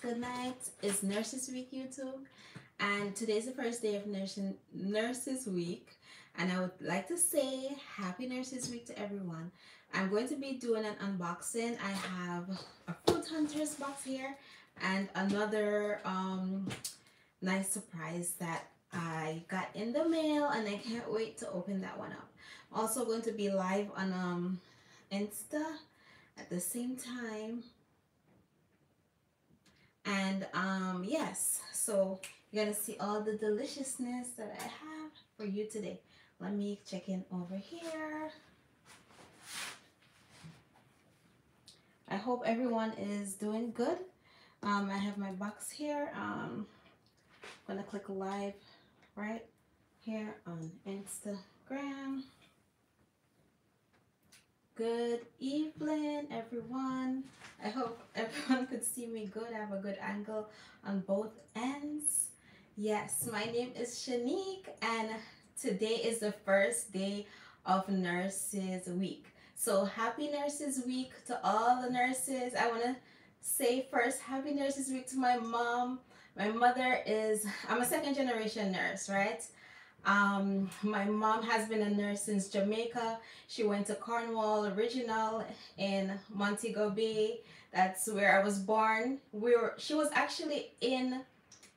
good night. It's Nurses Week YouTube, and today's the first day of nursing Nurses Week. And I would like to say Happy Nurses Week to everyone. I'm going to be doing an unboxing. I have a Fruit Hunters box here and another um, nice surprise that I got in the mail, and I can't wait to open that one up. Also going to be live on um, Insta at the same time and um yes so you're gonna see all the deliciousness that I have for you today. Let me check in over here. I hope everyone is doing good. Um, I have my box here um, I'm gonna click live right here on Instagram Good evening, everyone. I hope everyone could see me good. I have a good angle on both ends. Yes, my name is Shanique, and today is the first day of Nurses Week. So, happy Nurses Week to all the nurses. I want to say first, happy Nurses Week to my mom. My mother is, I'm a second generation nurse, right? Um, my mom has been a nurse since Jamaica. She went to Cornwall Regional in Montego Bay. That's where I was born. We were, she was actually in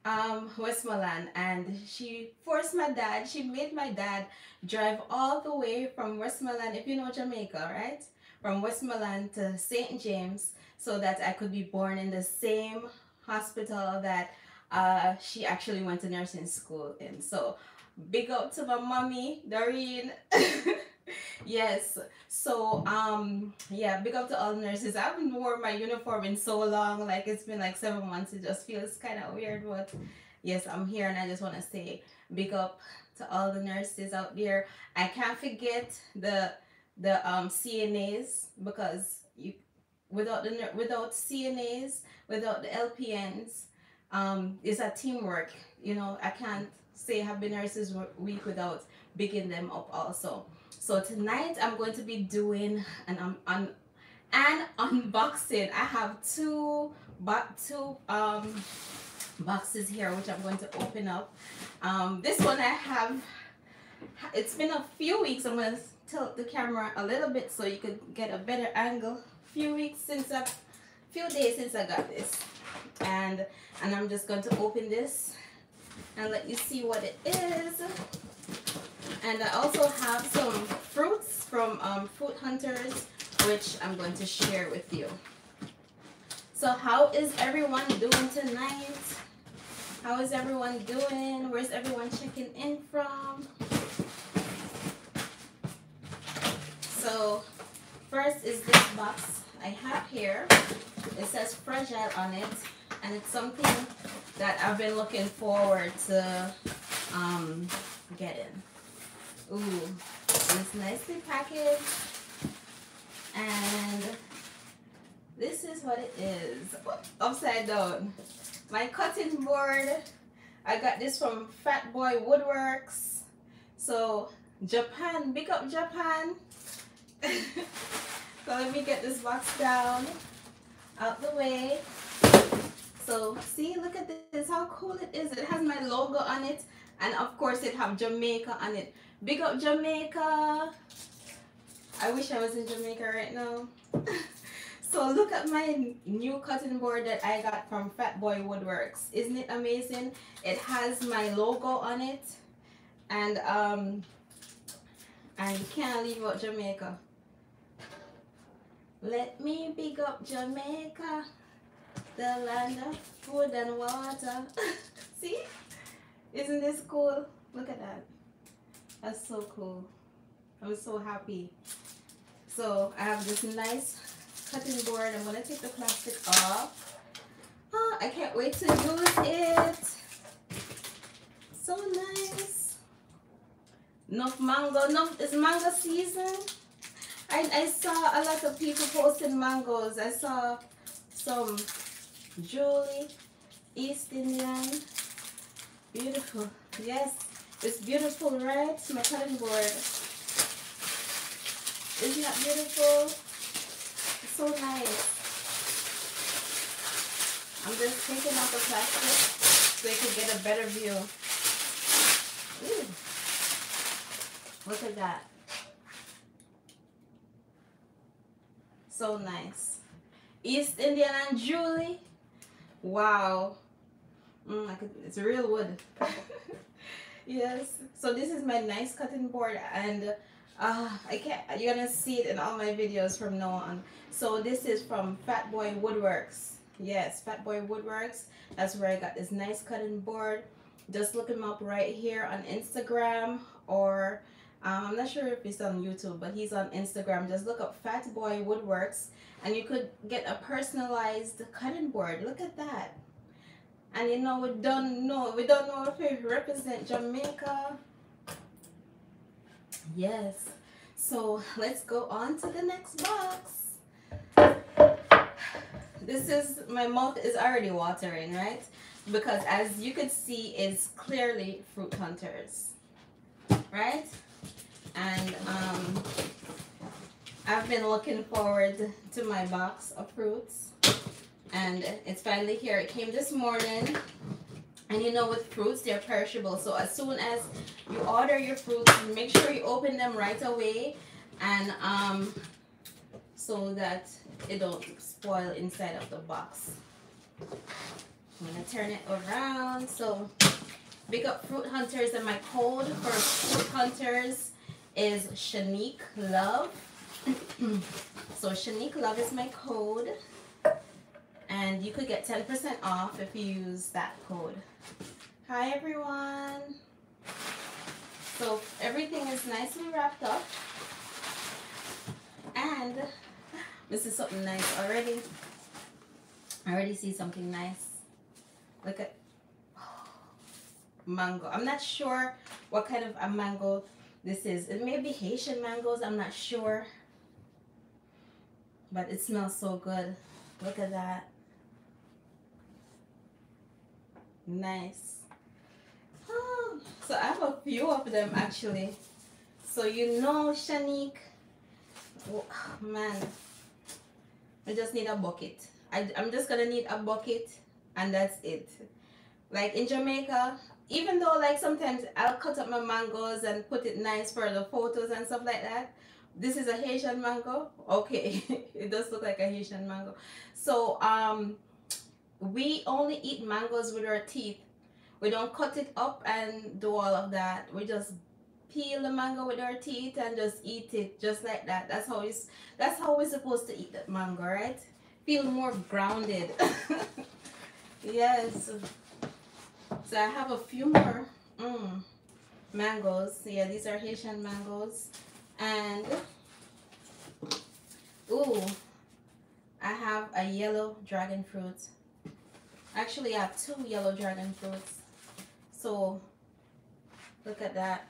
um, Westmoreland and she forced my dad, she made my dad drive all the way from Westmoreland, if you know Jamaica, right? From Westmoreland to St. James so that I could be born in the same hospital that uh, she actually went to nursing school in. So big up to my mommy Doreen yes so um yeah big up to all the nurses. I haven't worn my uniform in so long like it's been like seven months. It just feels kind of weird but yes I'm here and I just want to say big up to all the nurses out there. I can't forget the the um CNAs because you without the without CNAs without the LPNs um it's a teamwork you know? I can't say Happy Nurses Week without bigging them up also. So tonight I'm going to be doing an um, an, an unboxing. I have two but two um boxes here which I'm going to open up. Um, this one I have it's been a few weeks. I'm going to tilt the camera a little bit so you could get a better angle. Few weeks since I few days since I got this and and I'm just going to open this and let you see what it is. And I also have some fruits from um, Fruit Hunters, which I'm going to share with you. So how is everyone doing tonight? How is everyone doing? Where's everyone checking in from? So first is this box I have here. It says fragile on it and it's something that I've been looking forward to um, getting. Ooh, it's nicely packaged and this is what it is. Upside down. My cutting board, I got this from Fat Boy Woodworks. So Japan, big up Japan. so let me get this box down, out the way. So see, look at this, how cool it is. It has my logo on it. And of course it have Jamaica on it. Big up Jamaica. I wish I was in Jamaica right now. so look at my new cutting board that I got from Fat Boy Woodworks. Isn't it amazing? It has my logo on it. And um, I can't leave out Jamaica. Let me big up Jamaica the land of food and water. See? Isn't this cool? Look at that. That's so cool. I'm so happy. So I have this nice cutting board. I'm gonna take the plastic off. Oh, I can't wait to use it. So nice. Enough mango. Enough, it's mango season. I, I saw a lot of people posting mangoes. I saw some Julie, East Indian. Beautiful. Yes, it's beautiful, right? My cutting board. Isn't that beautiful? It's so nice. I'm just taking off the plastic so you can get a better view. Ooh. Look at that. So nice. East Indian and Julie. Wow. Mm, could, it's real wood. yes. So this is my nice cutting board and uh, I can't, you're gonna see it in all my videos from now on. So this is from Fat Boy Woodworks. Yes, Fat Boy Woodworks. That's where I got this nice cutting board. Just look him up right here on Instagram or um, I'm not sure if he's on YouTube, but he's on Instagram. Just look up Fat Boy Woodworks and you could get a personalized cutting board. Look at that. And you know, we don't know, we don't know if we represent Jamaica. Yes. So let's go on to the next box. This is, my mouth is already watering, right? Because as you could see, it's clearly Fruit Hunters, right? And um, I've been looking forward to my box of fruits and it's finally here. It came this morning. And you know with fruits, they're perishable. So as soon as you order your fruits, make sure you open them right away. And um, so that it don't spoil inside of the box. I'm to turn it around. So big up Fruit Hunters and my code for Fruit Hunters is Shanique Love. so Shanique Love is my code and you could get 10% off if you use that code. Hi everyone! So everything is nicely wrapped up and this is something nice already. I already see something nice. Look at mango. I'm not sure what kind of a mango this is. It may be Haitian mangoes. I'm not sure. But it smells so good. Look at that. Nice. Oh, so I have a few of them actually. So you know, Shanique. Oh, man. I just need a bucket. I, I'm just gonna need a bucket and that's it. Like in Jamaica, even though like sometimes I'll cut up my mangoes and put it nice for the photos and stuff like that. This is a Haitian mango. Okay, it does look like a Haitian mango. So um we only eat mangoes with our teeth. We don't cut it up and do all of that. We just peel the mango with our teeth and just eat it just like that. That's how it's that's how we're supposed to eat that mango, right? Feel more grounded. yes. So I have a few more mm, mangoes. Yeah, these are Haitian mangoes. And ooh, I have a yellow dragon fruit. Actually, I have two yellow dragon fruits. So, look at that.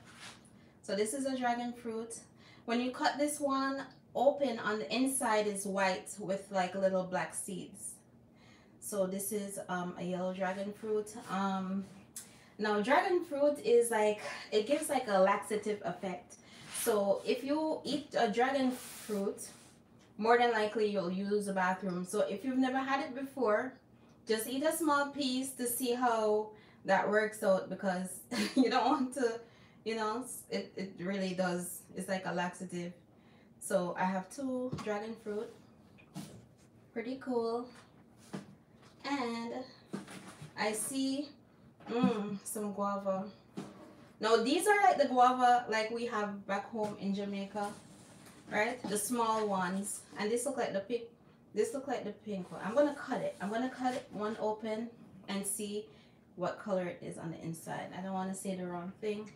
So this is a dragon fruit. When you cut this one open on the inside is white with like little black seeds. So this is um, a yellow dragon fruit. Um, now dragon fruit is like, it gives like a laxative effect. So if you eat a dragon fruit, more than likely you'll use the bathroom. So if you've never had it before, just eat a small piece to see how that works out because you don't want to you know it, it really does it's like a laxative so I have two dragon fruit pretty cool and I see mm, some guava now these are like the guava like we have back home in Jamaica right the small ones and this look like the pink this look like the pink one. I'm gonna cut it. I'm gonna cut one open and see what color it is on the inside. I don't want to say the wrong thing.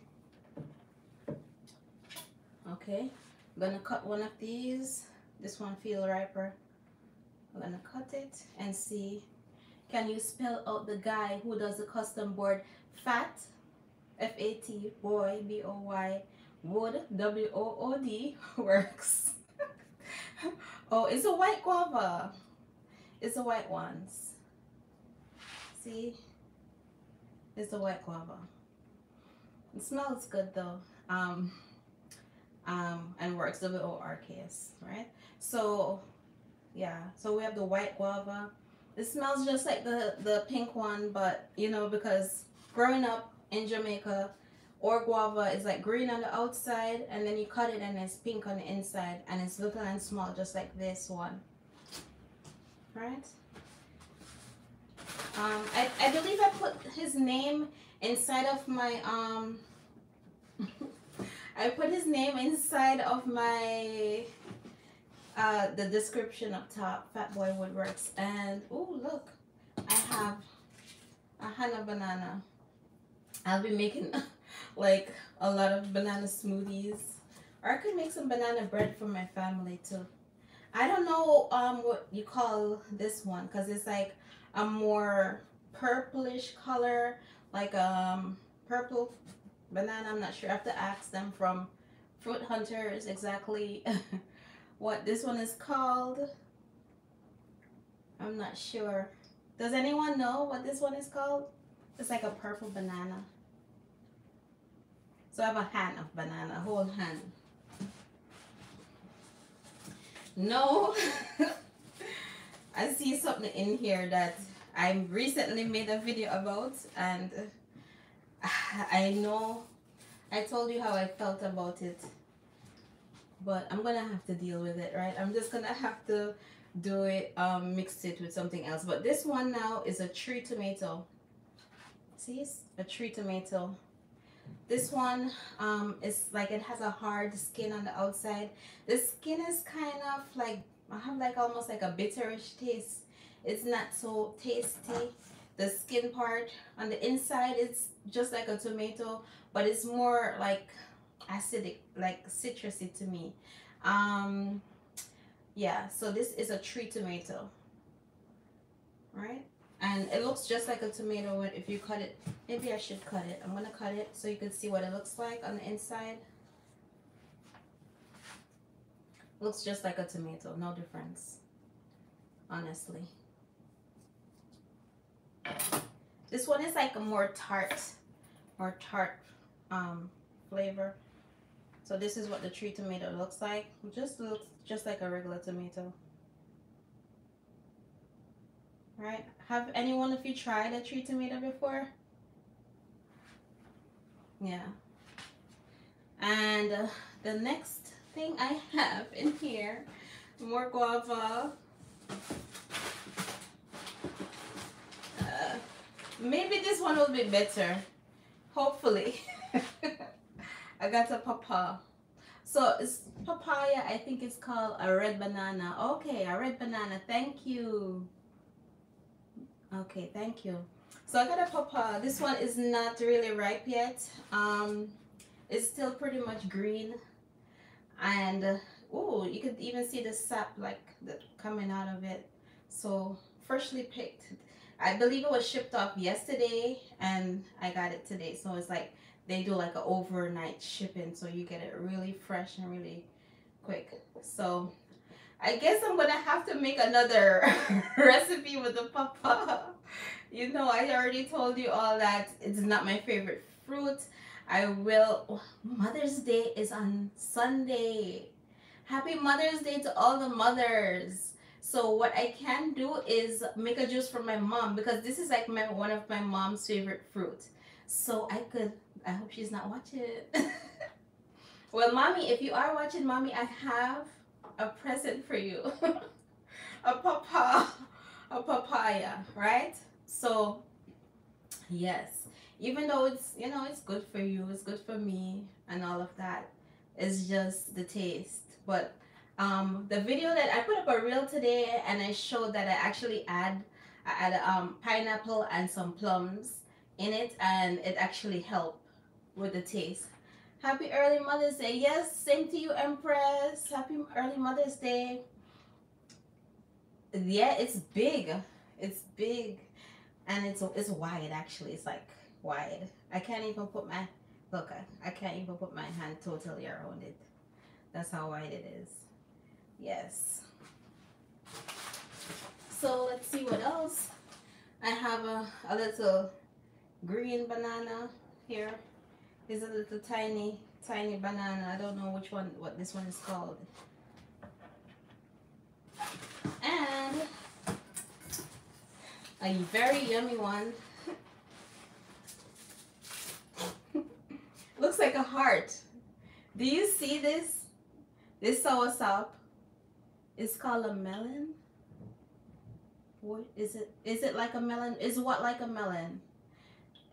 Okay, I'm gonna cut one of these. This one feel riper. I'm gonna cut it and see. Can you spell out the guy who does the custom board? Fat, F-A-T, boy, B-O-Y, wood, W-O-O-D, works. oh, it's a white guava. It's the white ones. See? It's the white guava. It smells good though. Um, um, and works W-O-R-K-S, right? So, yeah. So we have the white guava It smells just like the, the pink one, but you know, because growing up in Jamaica, or guava is like green on the outside and then you cut it and it's pink on the inside and it's little and small just like this one. Right? Um, I, I believe I put his name inside of my um I put his name inside of my uh, the description up top, Fat Boy Woodworks. And oh look, I have a Hana banana. I'll be making like a lot of banana smoothies. Or I could make some banana bread for my family too. I don't know um what you call this one because it's like a more purplish color, like um purple banana. I'm not sure. I have to ask them from Fruit Hunters exactly what this one is called. I'm not sure. Does anyone know what this one is called? It's like a purple banana. So I have a hand of banana, whole hand. No, I see something in here that I recently made a video about and I know I told you how I felt about it but I'm gonna have to deal with it right? I'm just gonna have to do it um mix it with something else. But this one now is a tree tomato. See it's a tree tomato. This one um is like it has a hard skin on the outside. The skin is kind of like I have like almost like a bitterish taste. It's not so tasty. The skin part on the inside it's just like a tomato but it's more like acidic like citrusy to me. Um yeah so this is a tree tomato right? And it looks just like a tomato if you cut it. Maybe I should cut it. I'm gonna cut it so you can see what it looks like on the inside. Looks just like a tomato no difference honestly. This one is like a more tart more tart um, flavor so this is what the tree tomato looks like. It just looks just like a regular tomato. Right? Have anyone of you tried a tree tomato before? Yeah. And uh, the next thing I have in here more guava. Uh, maybe this one will be better. Hopefully I got a papa so it's papaya I think it's called a red banana okay a red banana thank you Okay, thank you. So I got a papa. This one is not really ripe yet. Um, it's still pretty much green. And, uh, oh, you could even see the sap like the, coming out of it. So freshly picked. I believe it was shipped off yesterday and I got it today. So it's like they do like an overnight shipping. So you get it really fresh and really quick. So I guess I'm gonna have to make another recipe with the papa. You know, I already told you all that it's not my favorite fruit. I will. Mother's Day is on Sunday. Happy Mother's Day to all the mothers. So what I can do is make a juice for my mom because this is like my one of my mom's favorite fruit. So I could. I hope she's not watching. well, mommy, if you are watching, mommy, I have a present for you. a papa, a papaya, right? So, yes, even though it's, you know, it's good for you, it's good for me and all of that, it's just the taste. But um, the video that I put up a reel today and I showed that I actually add, I add um, pineapple and some plums in it and it actually helped with the taste. Happy early Mother's Day. Yes, same to you, Empress. Happy early Mother's Day. Yeah, it's big. It's big. And it's it's wide actually. It's like wide. I can't even put my look, I, I can't even put my hand totally around it. That's how wide it is. Yes. So let's see what else. I have a, a little green banana here. It's a little tiny, tiny banana. I don't know which one, what this one is called. And a very yummy one. Looks like a heart. Do you see this? This soursop is called a melon. What is it? Is it like a melon? Is what like a melon?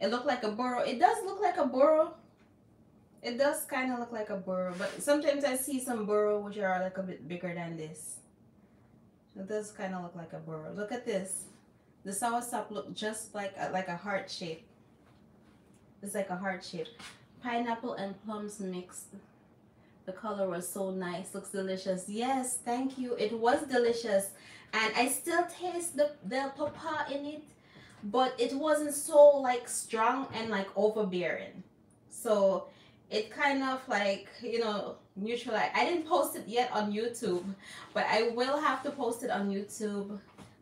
It looked like a burro. It does look like a burro. It does kind of look like a burro, but sometimes I see some burro which are like a bit bigger than this. It does kind of look like a burro. Look at this. The soursop look just like a, like a heart shape. It's like a heart shape. Pineapple and plums mixed. The color was so nice. Looks delicious. Yes, thank you. It was delicious. And I still taste the, the papa in it. But it wasn't so like strong and like overbearing. So it kind of like, you know, neutralize. I didn't post it yet on YouTube. But I will have to post it on YouTube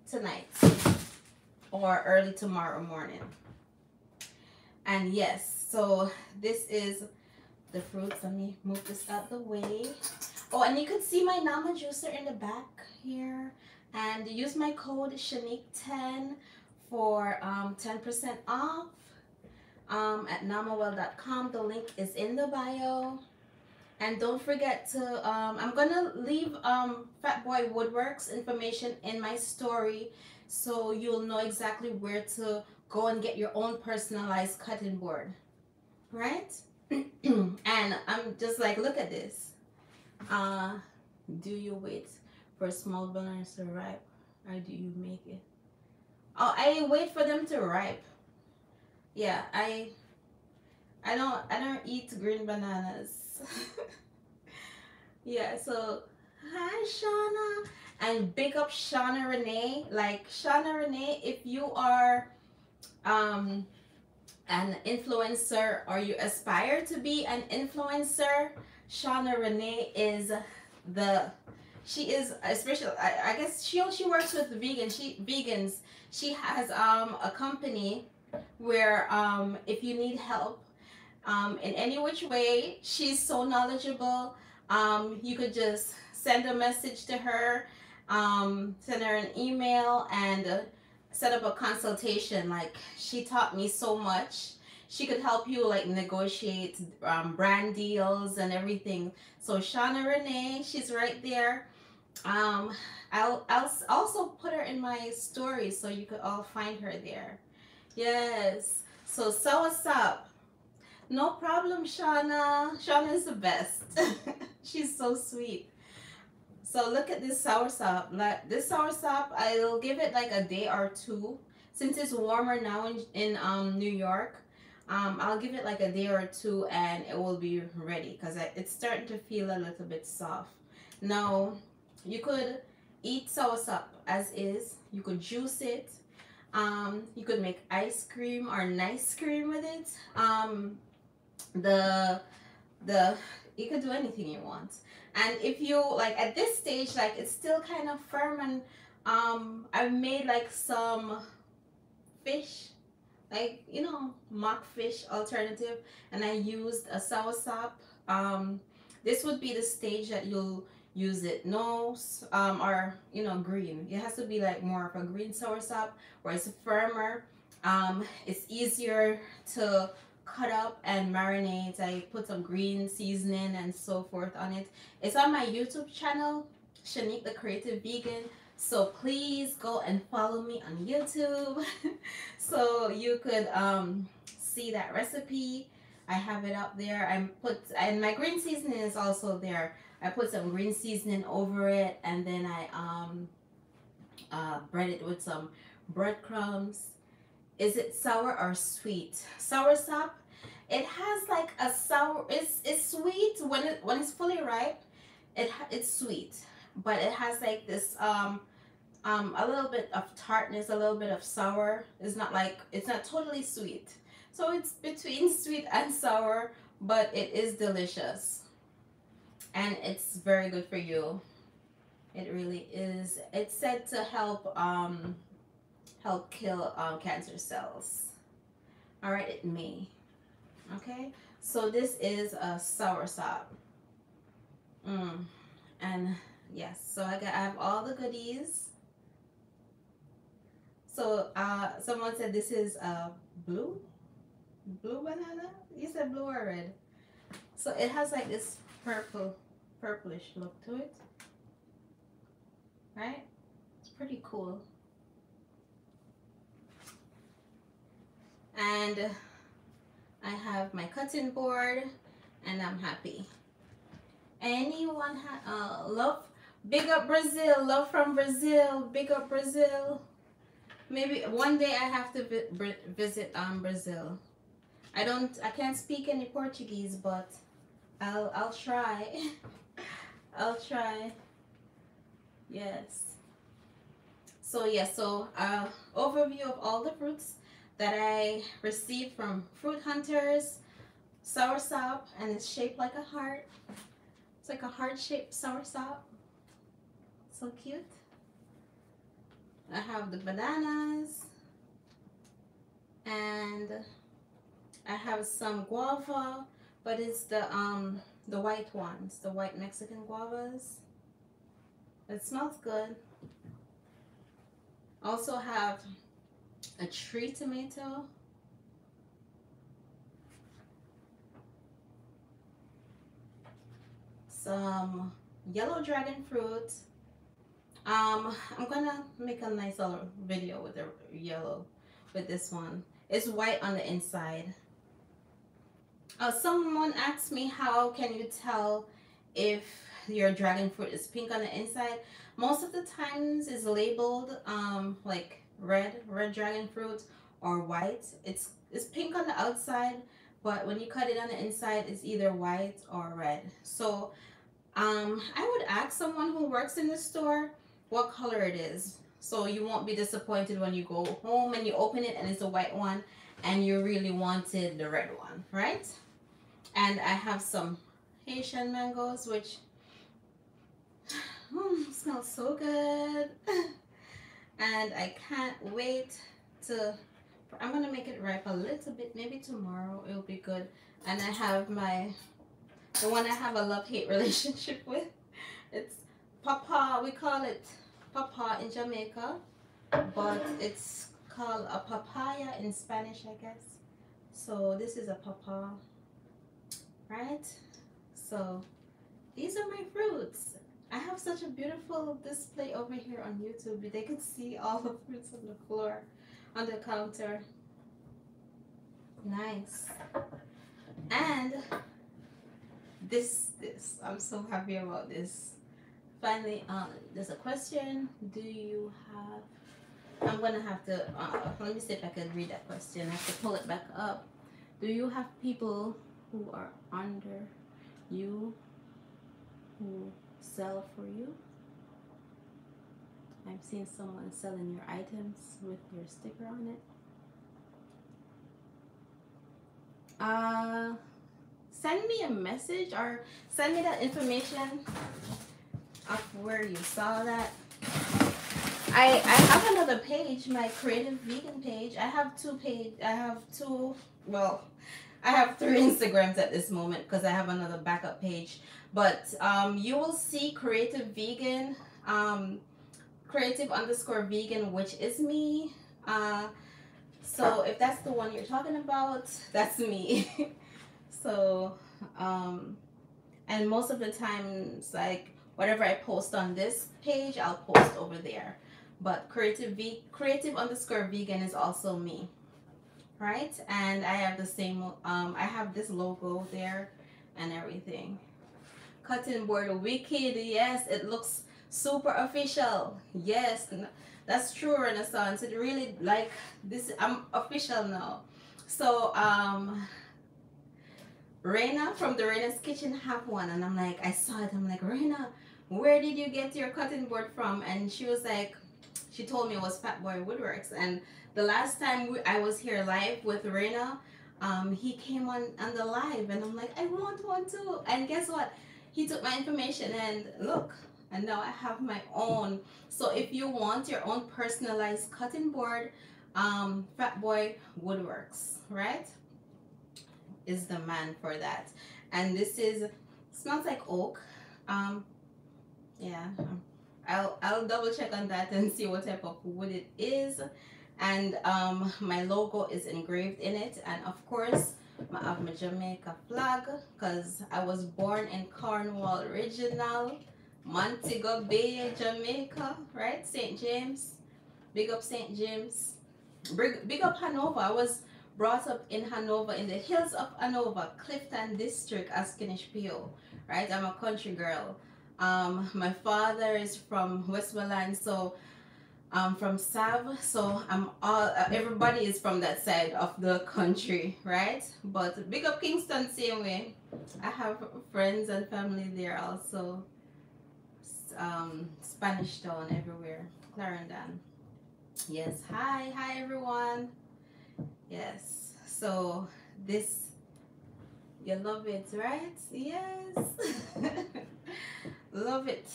tonight. Or early tomorrow morning. And yes, so this is the fruits. Let me move this out the way. Oh, and you could see my Nama juicer in the back here. And use my code Shanique10 for 10% um, off um, at namawell.com. The link is in the bio. And don't forget to, um, I'm going to leave um, Fatboy Woodworks information in my story so you'll know exactly where to go and get your own personalized cutting board. Right? and I'm just like, look at this. Uh, do you wait for small bananas to ripe or do you make it? Oh, I wait for them to ripe. Yeah, I I don't I don't eat green bananas. yeah, so hi Shauna and big up Shauna Renee. Like Shauna Renee, if you are um an influencer or you aspire to be an influencer, Shauna Renee is the she is especially I, I guess she she works with vegan she vegans she has um a company where um if you need help um in any which way she's so knowledgeable um you could just send a message to her um send her an email and uh, set up a consultation. Like she taught me so much. She could help you like negotiate um, brand deals and everything. So Shauna Renee, she's right there. Um, I'll, I'll also put her in my story so you could all find her there. Yes. So so what's up? No problem, Shauna. Shauna is the best. she's so sweet. So look at this sour soursop. Like this sour soursop, I'll give it like a day or two. Since it's warmer now in, in um, New York, um, I'll give it like a day or two and it will be ready because it's starting to feel a little bit soft. Now, you could eat soursop as is. You could juice it. Um, you could make ice cream or nice cream with it. Um, the the you could do anything you want and if you like at this stage like it's still kind of firm and um i made like some fish like you know mock fish alternative and i used a soursop um this would be the stage that you'll use it no um or you know green it has to be like more of a green soursop where it's firmer um it's easier to cut up and marinate. I put some green seasoning and so forth on it. It's on my YouTube channel, Shanique the Kreative Vegan. So please go and follow me on YouTube so you could um, see that recipe. I have it up there. I put and my green seasoning is also there. I put some green seasoning over it and then I um, uh, bread it with some breadcrumbs. Is it sour or sweet? Sour sop it has like a sour it's it's sweet. When it when it's fully ripe it it's sweet. But it has like this um um a little bit of tartness a little bit of sour. It's not like it's not totally sweet. So it's between sweet and sour but it is delicious and it's very good for you it really is it's said to help um help kill um, cancer cells all right it may Okay, so this is a sour sop. Mm. And yes, so I got I have all the goodies. So uh, someone said this is uh, blue, blue banana. You said blue or red. So it has like this purple, purplish look to it. Right? It's pretty cool. And I have my cutting board and I'm happy. Anyone ha- uh, love big up Brazil, love from Brazil, big up Brazil. Maybe one day I have to vi- visit um Brazil. I don't I can't speak any Portuguese, but I'll I'll try. I'll try. Yes. So yeah, so uh overview of all the fruits that I received from Fruit Hunters, soursop, and it's shaped like a heart. It's like a heart-shaped soursop. So cute. I have the bananas, and I have some guava, but it's the um the white ones, the white Mexican guavas. It smells good. Also have a tree tomato. Some yellow dragon fruit. Um, I'm gonna make a nice little video with the yellow with this one. It's white on the inside. Uh, someone asked me how can you tell if your dragon fruit is pink on the inside. Most of the times is labeled um, like red, red dragon fruit, or white. It's it's pink on the outside, but when you cut it on the inside, it's either white or red. So um, I would ask someone who works in the store what color it is. So you won't be disappointed when you go home and you open it and it's a white one and you really wanted the red one, right? And I have some Haitian mangoes, which mm, smells so good. and I can't wait to I'm gonna make it ripe a little bit maybe tomorrow it'll be good and I have my the one I have a love-hate relationship with it's papa we call it papa in Jamaica but it's called a papaya in Spanish I guess so this is a papa right so these are my fruits I have such a beautiful display over here on YouTube. They could see all the fruits on the floor, on the counter. Nice. And this, this, I'm so happy about this. Finally, um, there's a question. Do you have, gonna have to, uh, let me see if I can read that question. I have to pull it back up. Do you have people who are under you who sell for you. I've seen someone selling your items with your sticker on it. Uh, send me a message or send me that information of where you saw that. I, I have another page, my kreative vegan page. I have two page. I have two. Well, I have three Instagrams at this moment because I have another backup page. But um, you will see kreative vegan, um, creative underscore vegan, which is me. Uh, so if that's the one you're talking about, that's me. so, um, and most of the times, like whatever I post on this page, I'll post over there. But creative v creative underscore vegan is also me, right? And I have the same. Um, I have this logo there and everything. Cutting board wicked yes it looks super official. Yes that's true renaissance. It really like this i'm official now. So um Reina from the Reina's Kitchen have one and I'm like I saw it. I'm like Reina where did you get your cutting board from? And she was like she told me it was Fat Boy Woodworks. And the last time we, I was here live with Reina um, he came on on the live. And I'm like I want one too. And guess what? He took my information and look and now I have my own. So if you want your own personalized cutting board um, Fat Boy Woodworks right? Is the man for that. And this is smells like oak. Um, yeah I'll, I'll double check on that and see what type of wood it is. And um, my logo is engraved in it. And of course I have my Jamaica flag because I was born in Cornwall Regional Montego Bay Jamaica right? St. James. Big up St. James. Big, big up Hanover. I was brought up in Hanover in the hills of Hanover Clifton district as PO right? I'm a country girl um, my father is from Westmoreland so I'm from Sav, so I'm all uh, everybody is from that side of the country, right? But big up Kingston same way. I have friends and family there also. Um, Spanish Town everywhere, Clarendon. Yes, hi, hi everyone. Yes, so this you love it, right? Yes, love it.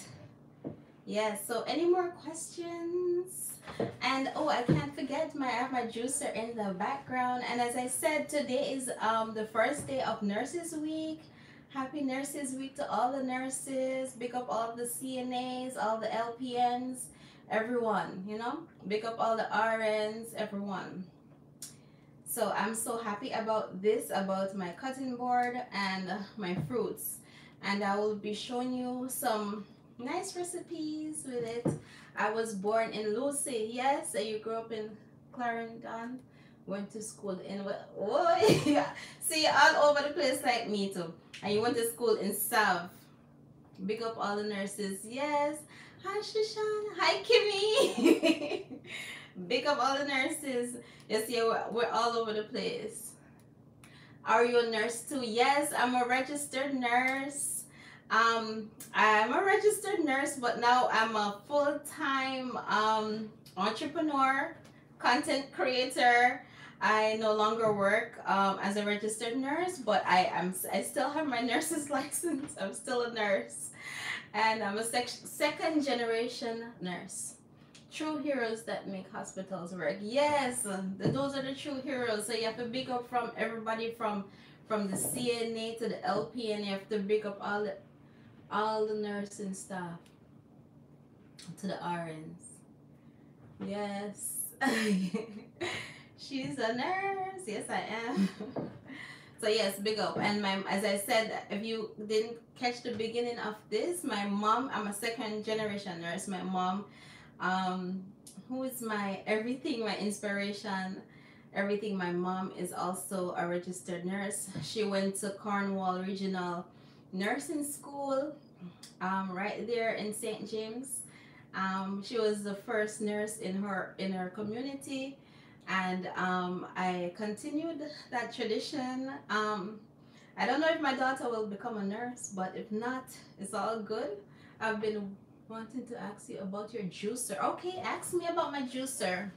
Yes, so any more questions? And oh, I can't forget my I have my juicer in the background. And as I said, today is um the first day of Nurses Week. Happy Nurses Week to all the nurses. Big up all the CNAs, all the LPNs, everyone, you know? Big up all the RNs, everyone. So I'm so happy about this, about my cutting board and my fruits. And I will be showing you some nice recipes with it. I was born in Lucea, yes, so you grew up in Clarendon, went to school in, oh, yeah. see all over the place like me too. And you went to school in South. Big up all the nurses, yes. Hi Shishan, hi Kimmy. Big up all the nurses. Yes, yeah, we're, we're all over the place. Are you a nurse too? Yes, I'm a registered nurse. Um, I'm a registered nurse, but now I'm a full-time um, entrepreneur, content creator. I no longer work um, as a registered nurse, but I am I still have my nurse's license. I'm still a nurse, and I'm a sec second generation nurse. True heroes that make hospitals work. Yes, those are the true heroes. So you have to big up from everybody from from the CNA to the LPN. You have to big up all the all the nursing staff to the RNs. Yes. She's a nurse. Yes, I am. so yes, big up. And my as I said, if you didn't catch the beginning of this, my mom, I'm a second generation nurse. My mom, um, who is my everything, my inspiration, everything. My mom is also a registered nurse. She went to Cornwall Regional nursing school um, right there in St. James. Um, she was the first nurse in her in her community and um, I continued that tradition. Um, I don't know if my daughter will become a nurse, but if not, it's all good. I've been wanting to ask you about your juicer. Okay, ask me about my juicer.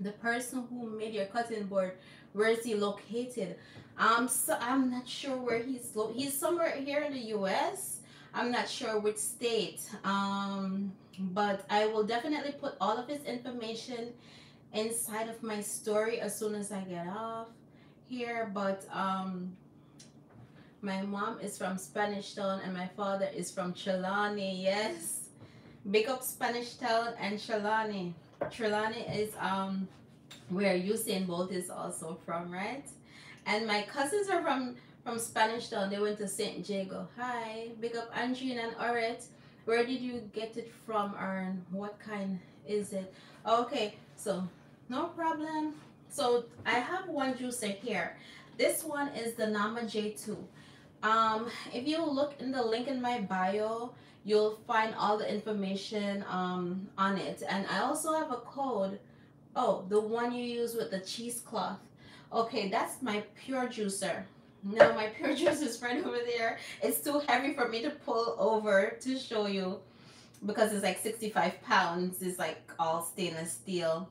The person who made your cutting board, where is he located? Um, so I'm not sure where he's lo he's somewhere here in the U.S. I'm not sure which state. Um, but I will definitely put all of his information inside of my story as soon as I get off here. But um, my mom is from Spanish Town and my father is from Trelawny. Yes, big up Spanish Town and Trelawny. Trelawny is um where Usain Bolt is also from, right? And my cousins are from from Spanish Town. They went to St. Jago. Hi, big up Andrine and Oret. Where did you get it from, Aaron? What kind is it? Okay, so no problem. So I have one juicer here. This one is the Nama J2. Um, if you look in the link in my bio, you'll find all the information um, on it. And I also have a code. Oh, the one you use with the cheesecloth. Okay, that's my pure juicer. No, my pure juice is right over there. It's too heavy for me to pull over to show you because it's like 65 pounds. It's like all stainless steel.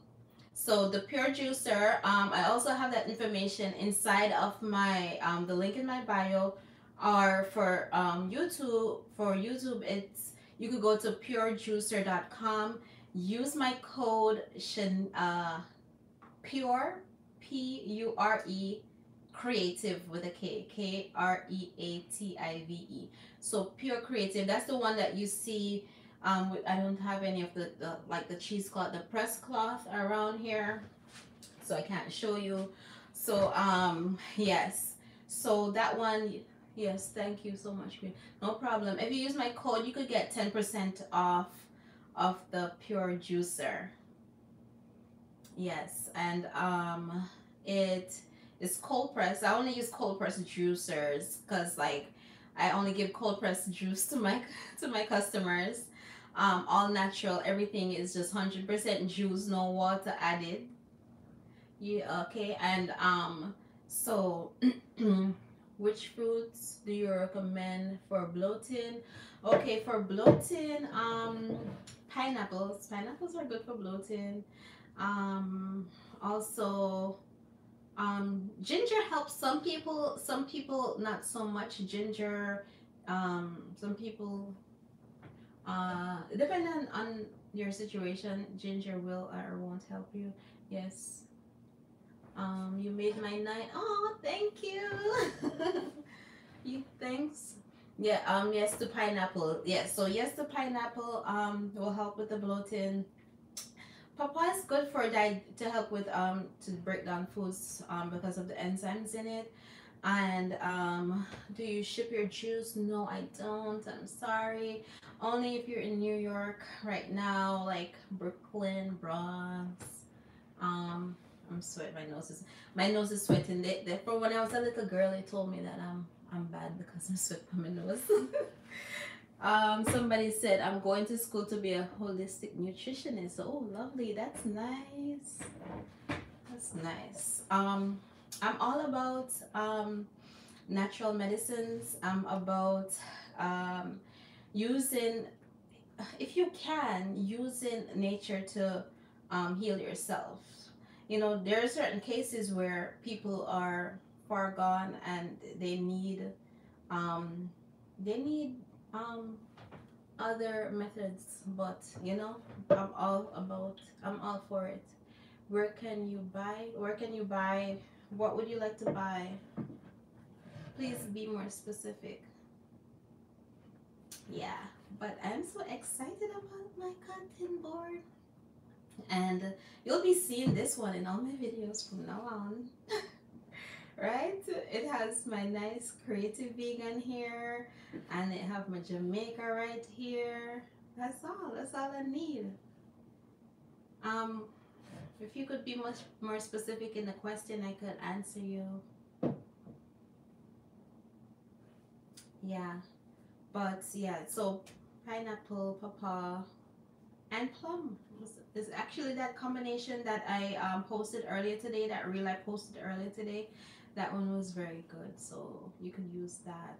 So the pure juicer, um, I also have that information inside of my, um, the link in my bio are for um, YouTube, for YouTube, it's, you could go to purejuicer.com, use my code, uh, pure, P-U-R-E, creative with a K, K R E A T I V E. So pure creative, that's the one that you see Um, I don't have any of the, the like the cheesecloth, the press cloth around here, so I can't show you. So um, yes, so that one, yes, thank you so much. No problem. If you use my code, you could get ten percent off of the pure juicer. Yes, and um, it is cold press. I only use cold press juicers because like I only give cold press juice to my to my customers. Um, all natural. Everything is just hundred percent juice, no water added. Yeah. Okay. And um, so which fruits do you recommend for bloating? Okay, for bloating, um, pineapples. Pineapples are good for bloating. Um, also um, ginger helps some people, some people not so much. Ginger, um, some people, uh, depending on your situation, ginger will or won't help you. Yes. Um, you made my night. Oh, thank you. you thanks. Yeah. Um. Yes, the pineapple. Yes. So yes, the pineapple. Um, will help with the bloating Papaya is good for di- to help with um to break down foods um because of the enzymes in it. And um, do you ship your juice? No, I don't. I'm sorry. Only if you're in New York right now, like Brooklyn, Bronx. Um, I'm sweating. My nose is my nose is sweating. They, they, when I was a little girl, they told me that I'm I'm bad because I'm sweating from my nose. Um, somebody said, I'm going to school to be a holistic nutritionist. Oh, lovely. That's nice. That's nice. Um, I'm all about um, natural medicines. I'm about um, using, if you can, using nature to um, heal yourself. You know, there are certain cases where people are far gone and they need, um, they need um other methods. But you know i'm all about i'm all for it. Where can you buy where can you buy what would you like to buy? Please be more specific. Yeah but i'm so excited about my content board and you'll be seeing this one in all my videos from now on. Right? It has my nice kreative vegan here and it have my jamaica right here. That's all. That's all i need. Um if you could be much more specific in the question i could answer you. Yeah. But yeah so pineapple papa and plum is actually that combination that I um, posted earlier today, that reel I posted earlier today. That one was very good, so you can use that.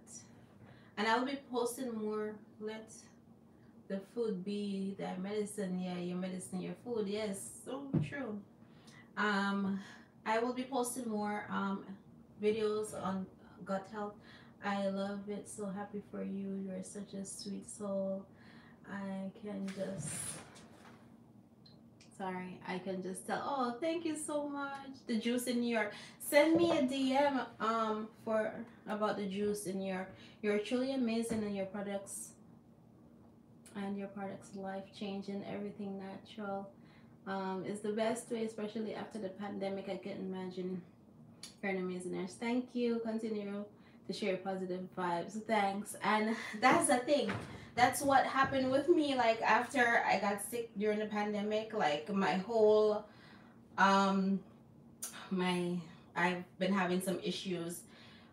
And I will be posting more. Let the food be the medicine. Yeah, your medicine, your food. Yes, so true. Um, I will be posting more um videos on gut health. I love it. So happy for you. You're such a sweet soul. I can just sorry i can just tell. Oh thank you so much. The juice in new york send me a dm um for about the juice in new york you're truly amazing and your products and your products life changing everything natural. Um is the best way especially after the pandemic i can imagine. You're an amazing nurse. Thank you. Continue to share positive vibes. Thanks. And that's the thing that's what happened with me like after i got sick during the pandemic like my whole um my i've been having some issues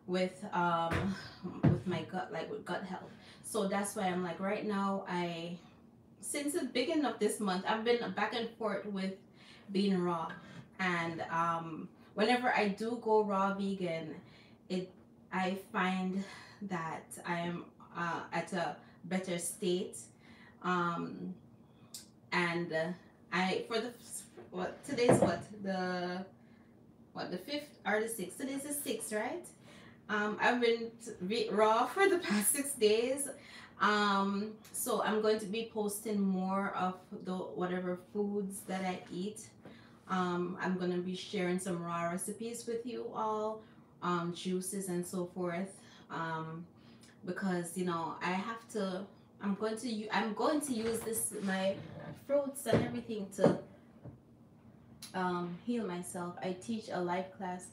with um with my gut like with gut health. So that's why i'm like right now i since the beginning of this month i've been back and forth with being raw. And um whenever i do go raw vegan it i find that i am uh, at a better state. Um, and uh, I for the what today's what the what the fifth or the sixth? Today's the sixth, right? Um, I've been raw for the past six days. Um, so I'm going to be posting more of the whatever foods that I eat. Um, I'm gonna be sharing some raw recipes with you all, um, juices and so forth. Um, because you know I have to I'm going to I'm going to use this my fruits and everything to um, heal myself. I teach a life class.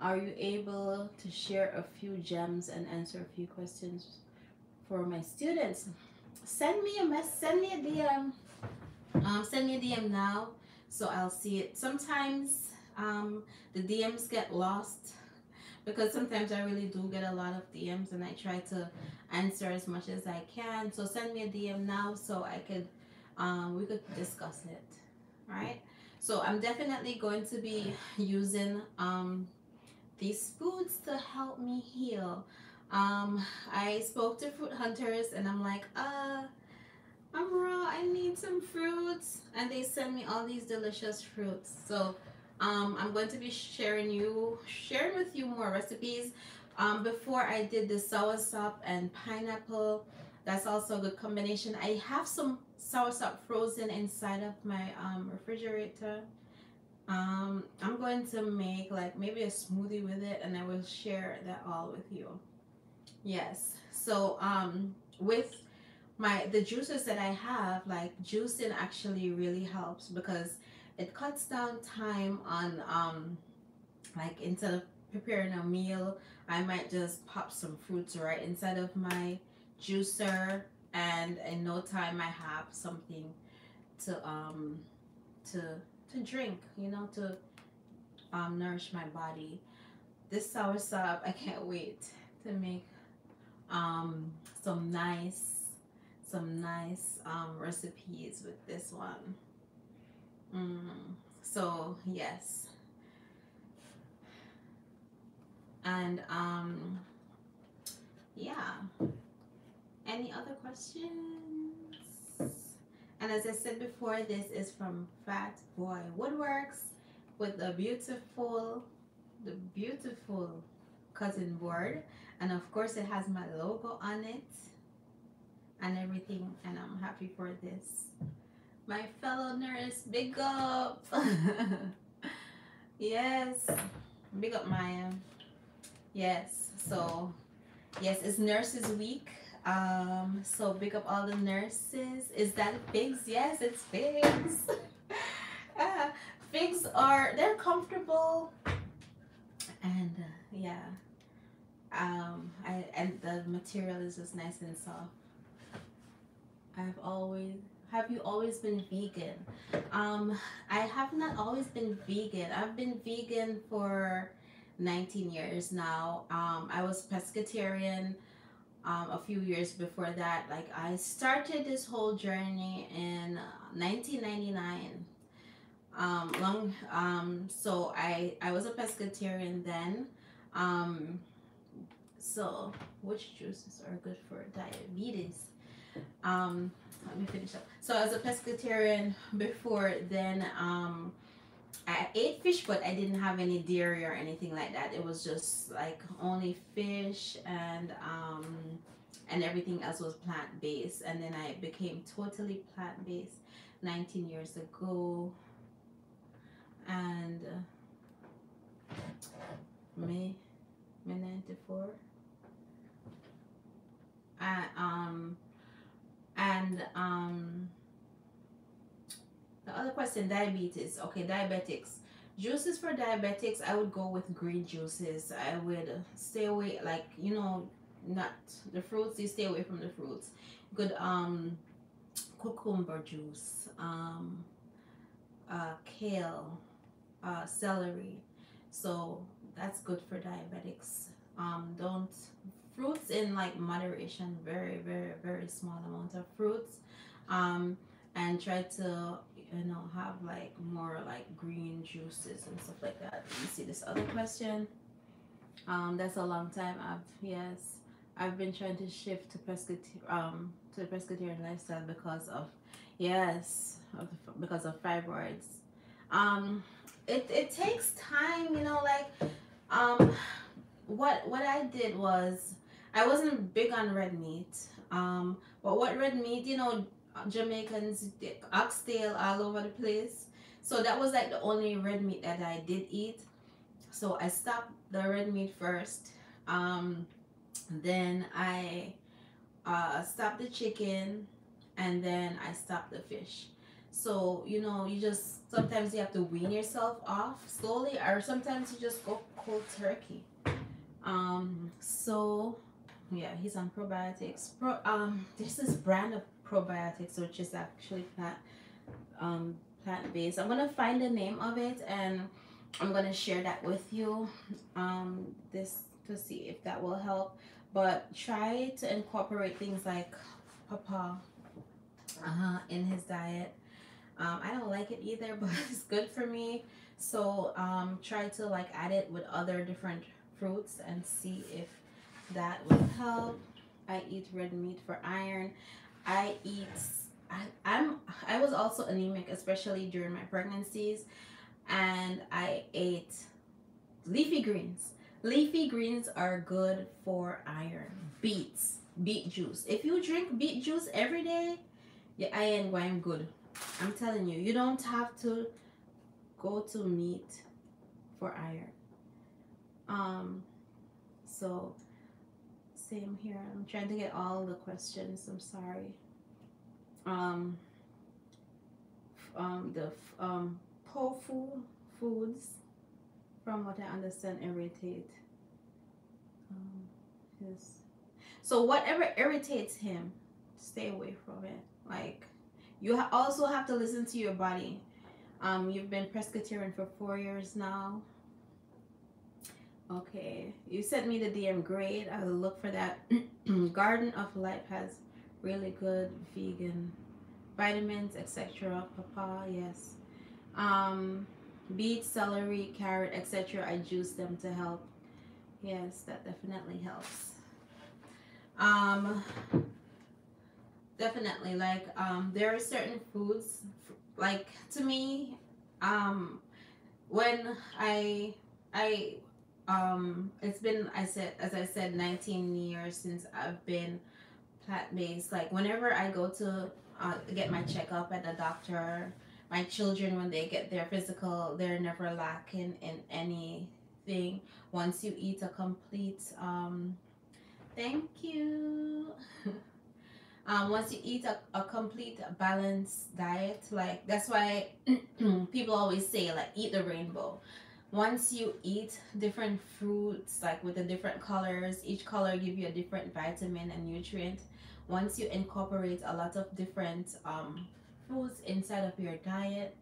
Are you able to share a few gems and answer a few questions for my students? Send me a mess. Send me a DM. Um, send me a DM now, so I'll see it. Sometimes um, the DMs get lost because sometimes I really do get a lot of DMs and I try to answer as much as I can. So send me a DM now so I could um, we could discuss it. Right? So I'm definitely going to be using um, these foods to help me heal. Um, I spoke to fruit hunters and I'm like, uh, I'm raw, I need some fruits. And they send me all these delicious fruits. So um, I'm going to be sharing you, sharing with you more recipes. Um, before I did the sour soursop and pineapple, that's also a good combination. I have some sour soursop frozen inside of my um, refrigerator. Um, I'm going to make like maybe a smoothie with it and I will share that all with you. Yes. So um, with my the juices that I have, like juicing actually really helps because it cuts down time on um like instead of preparing a meal I might just pop some fruits right inside of my juicer and in no time I have something to um to to drink you know to um nourish my body. This sour soursop I can't wait to make um some nice some nice um recipes with this one So yes. And um yeah. Any other questions? And as I said before, this is from Fat Boy Woodworks with the beautiful, the beautiful cutting board. And of course it has my logo on it and everything. And I'm happy for this my fellow nurse, big up. yes, big up Maya. Yes, so yes, it's Nurses Week. Um, so big up all the nurses. Is that figs? Yes, it's figs. uh, figs are they're comfortable, and uh, yeah, um, I and the material is just nice and soft. I've always have you always been vegan? Um, I have not always been vegan. I've been vegan for 19 years now. Um, I was pescatarian um, a few years before that. Like I started this whole journey in 1999. Um, long um, so I I was a pescatarian then. Um, so which juices are good for diabetes? Um, let me finish up. So as a pescatarian before then, um, I ate fish, but I didn't have any dairy or anything like that. It was just like only fish and um, and everything else was plant based. And then I became totally plant based 19 years ago. And uh, May May 94. I um and um, the other question, diabetes. Okay, diabetics. Juices for diabetics, I would go with green juices. I would stay away, like, you know, not the fruits, you stay away from the fruits. Good um, cucumber juice, um, uh, kale, uh, celery. So that's good for diabetics. Um, don't fruits in like moderation very very very small amount of fruits um and try to you know have like more like green juices and stuff like that. You see this other question. Um that's a long time. I've yes i've been trying to shift to pescatarian um to the pescatarian lifestyle because of yes of the, because of fibroids. Um it, it takes time you know like um what what i did was I wasn't big on red meat. Um, but what red meat, you know, Jamaicans, oxtail all over the place. So that was like the only red meat that I did eat. So I stopped the red meat first. Um, then I uh, stop the chicken, and then I stopped the fish. So you know, you just sometimes you have to wean yourself off slowly, or sometimes you just go cold turkey. Um, so yeah, he's on probiotics. Pro, um, there's this brand of probiotics which is actually plant um plant based. I'm gonna find the name of it and I'm gonna share that with you. Um, this to see if that will help. But try to incorporate things like papa uh-huh, in his diet. Um, I don't like it either, but it's good for me. So um, try to like add it with other different fruits and see if that will help. I eat red meat for iron. I eat. I, I'm. I was also anemic, especially during my pregnancies, and I ate leafy greens. Leafy greens are good for iron. Beets, beet juice. If you drink beet juice every day, your iron going good. I'm telling you, you don't have to go to meat for iron. Um, so same here. I'm trying to get all the questions. I'm sorry. Um, um, the um, tofu foods, from what I understand, irritate. Um, his. So whatever irritates him, stay away from it. Like, you ha also have to listen to your body. Um, you've been pescatarian for four years now. Okay, you sent me the DM. Great, I will look for that. Garden of Life has really good vegan vitamins, etc. Papa, yes. Um, beet, celery, carrot, etc. I juice them to help. Yes, that definitely helps. Um, definitely like um, there are certain foods like to me um, when I I um it's been i said as i said 19 years since i've been plant-based. Like whenever i go to uh, get my checkup at the doctor my children when they get their physical they're never lacking in anything. Once you eat a complete um thank you. Um, once you eat a, a complete balanced diet like that's why people always say like eat the rainbow once you eat different fruits like with the different colors each color give you a different vitamin and nutrient. Once you incorporate a lot of different um, foods inside of your diet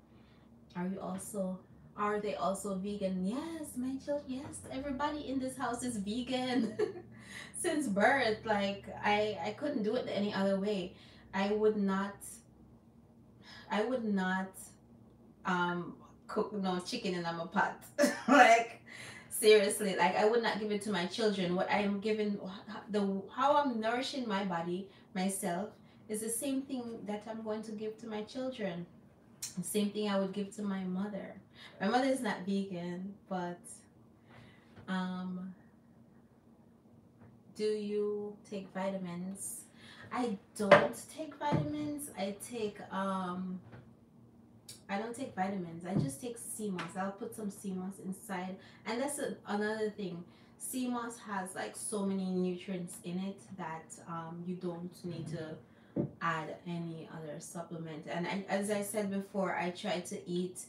are you also are they also vegan? Yes my children yes. Everybody in this house is vegan since birth. Like i i couldn't do it any other way. I would not i would not um cook no chicken in a pot. like seriously, like I would not give it to my children. What I'm giving, the how I'm nourishing my body, myself, is the same thing that I'm going to give to my children. The same thing I would give to my mother. My mother is not vegan, but um, do you take vitamins? I don't take vitamins. I take um I don't take vitamins. I just take sea moss. I'll put some sea moss inside. And that's a, another thing. Sea moss has like so many nutrients in it that um, you don't need to add any other supplement. And I, as I said before, I try to eat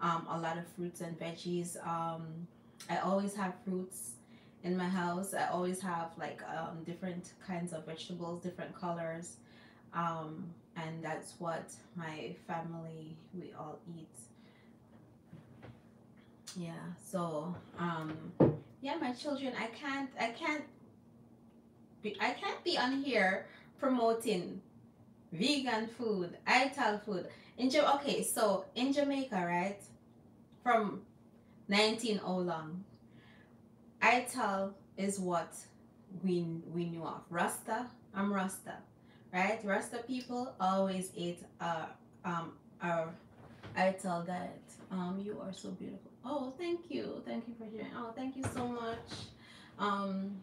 um, a lot of fruits and veggies. Um, I always have fruits in my house. I always have like um, different kinds of vegetables, different colors. Um, and that's what my family we all eat. Yeah so um yeah my children i can't i can't be i can't be on here promoting vegan food ital food. In okay so in jamaica right from 19 oh long ital is what we we knew of. Rasta i'm rasta right? Rasta people always eat uh, um, our ital diet. Um, you are so beautiful. Oh, thank you. Thank you for sharing. Oh, thank you so much. Um,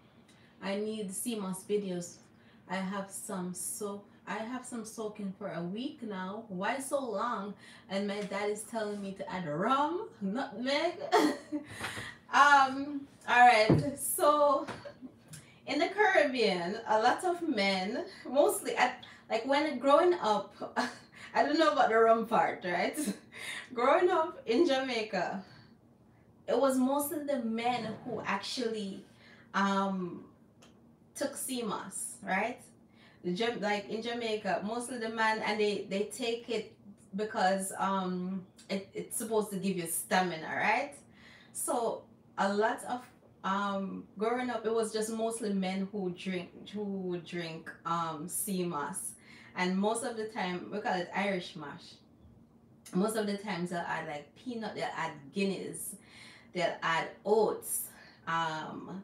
I need sea moss videos. I have some soak. I have some soaking for a week now. Why so long? And my dad is telling me to add rum, nutmeg. um, all right. So in the Caribbean, a lot of men, mostly at like when growing up, I don't know about the rum part, right? growing up in Jamaica, it was mostly the men who actually um, took moss, right? The like in Jamaica, mostly the man and they they take it because um it, it's supposed to give you stamina, right? So a lot of um growing up it was just mostly men who drink who drink um sea moss and most of the time we call it irish moss. Most of the times they'll add like peanut they'll add Guinness they'll add oats um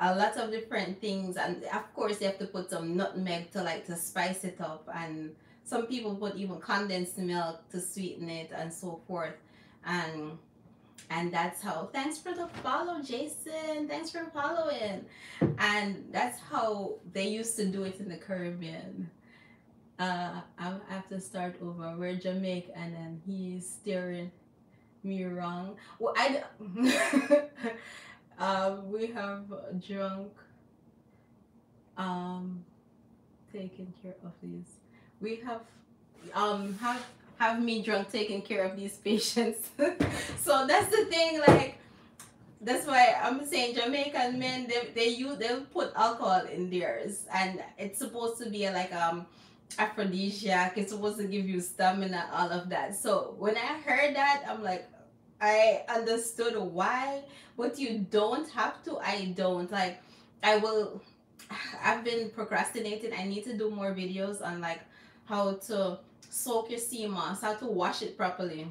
a lot of different things. And of course you have to put some nutmeg to like to spice it up. And some people put even condensed milk to sweeten it and so forth. And and that's how thanks for the follow jason. Thanks for following. And that's how they used to do it in the caribbean. Uh i have to start over. We're jamaica and then he's steering me wrong. Well i um we have drunk um taking care of these we have um have have me drunk taking care of these patients. so that's the thing, like that's why I'm saying Jamaican men they they use they'll put alcohol in theirs and it's supposed to be like um aphrodisiac, it's supposed to give you stamina, all of that. So when I heard that, I'm like I understood why, but you don't have to. I don't like I will I've been procrastinating. I need to do more videos on like how to soak your sea moss, how to wash it properly,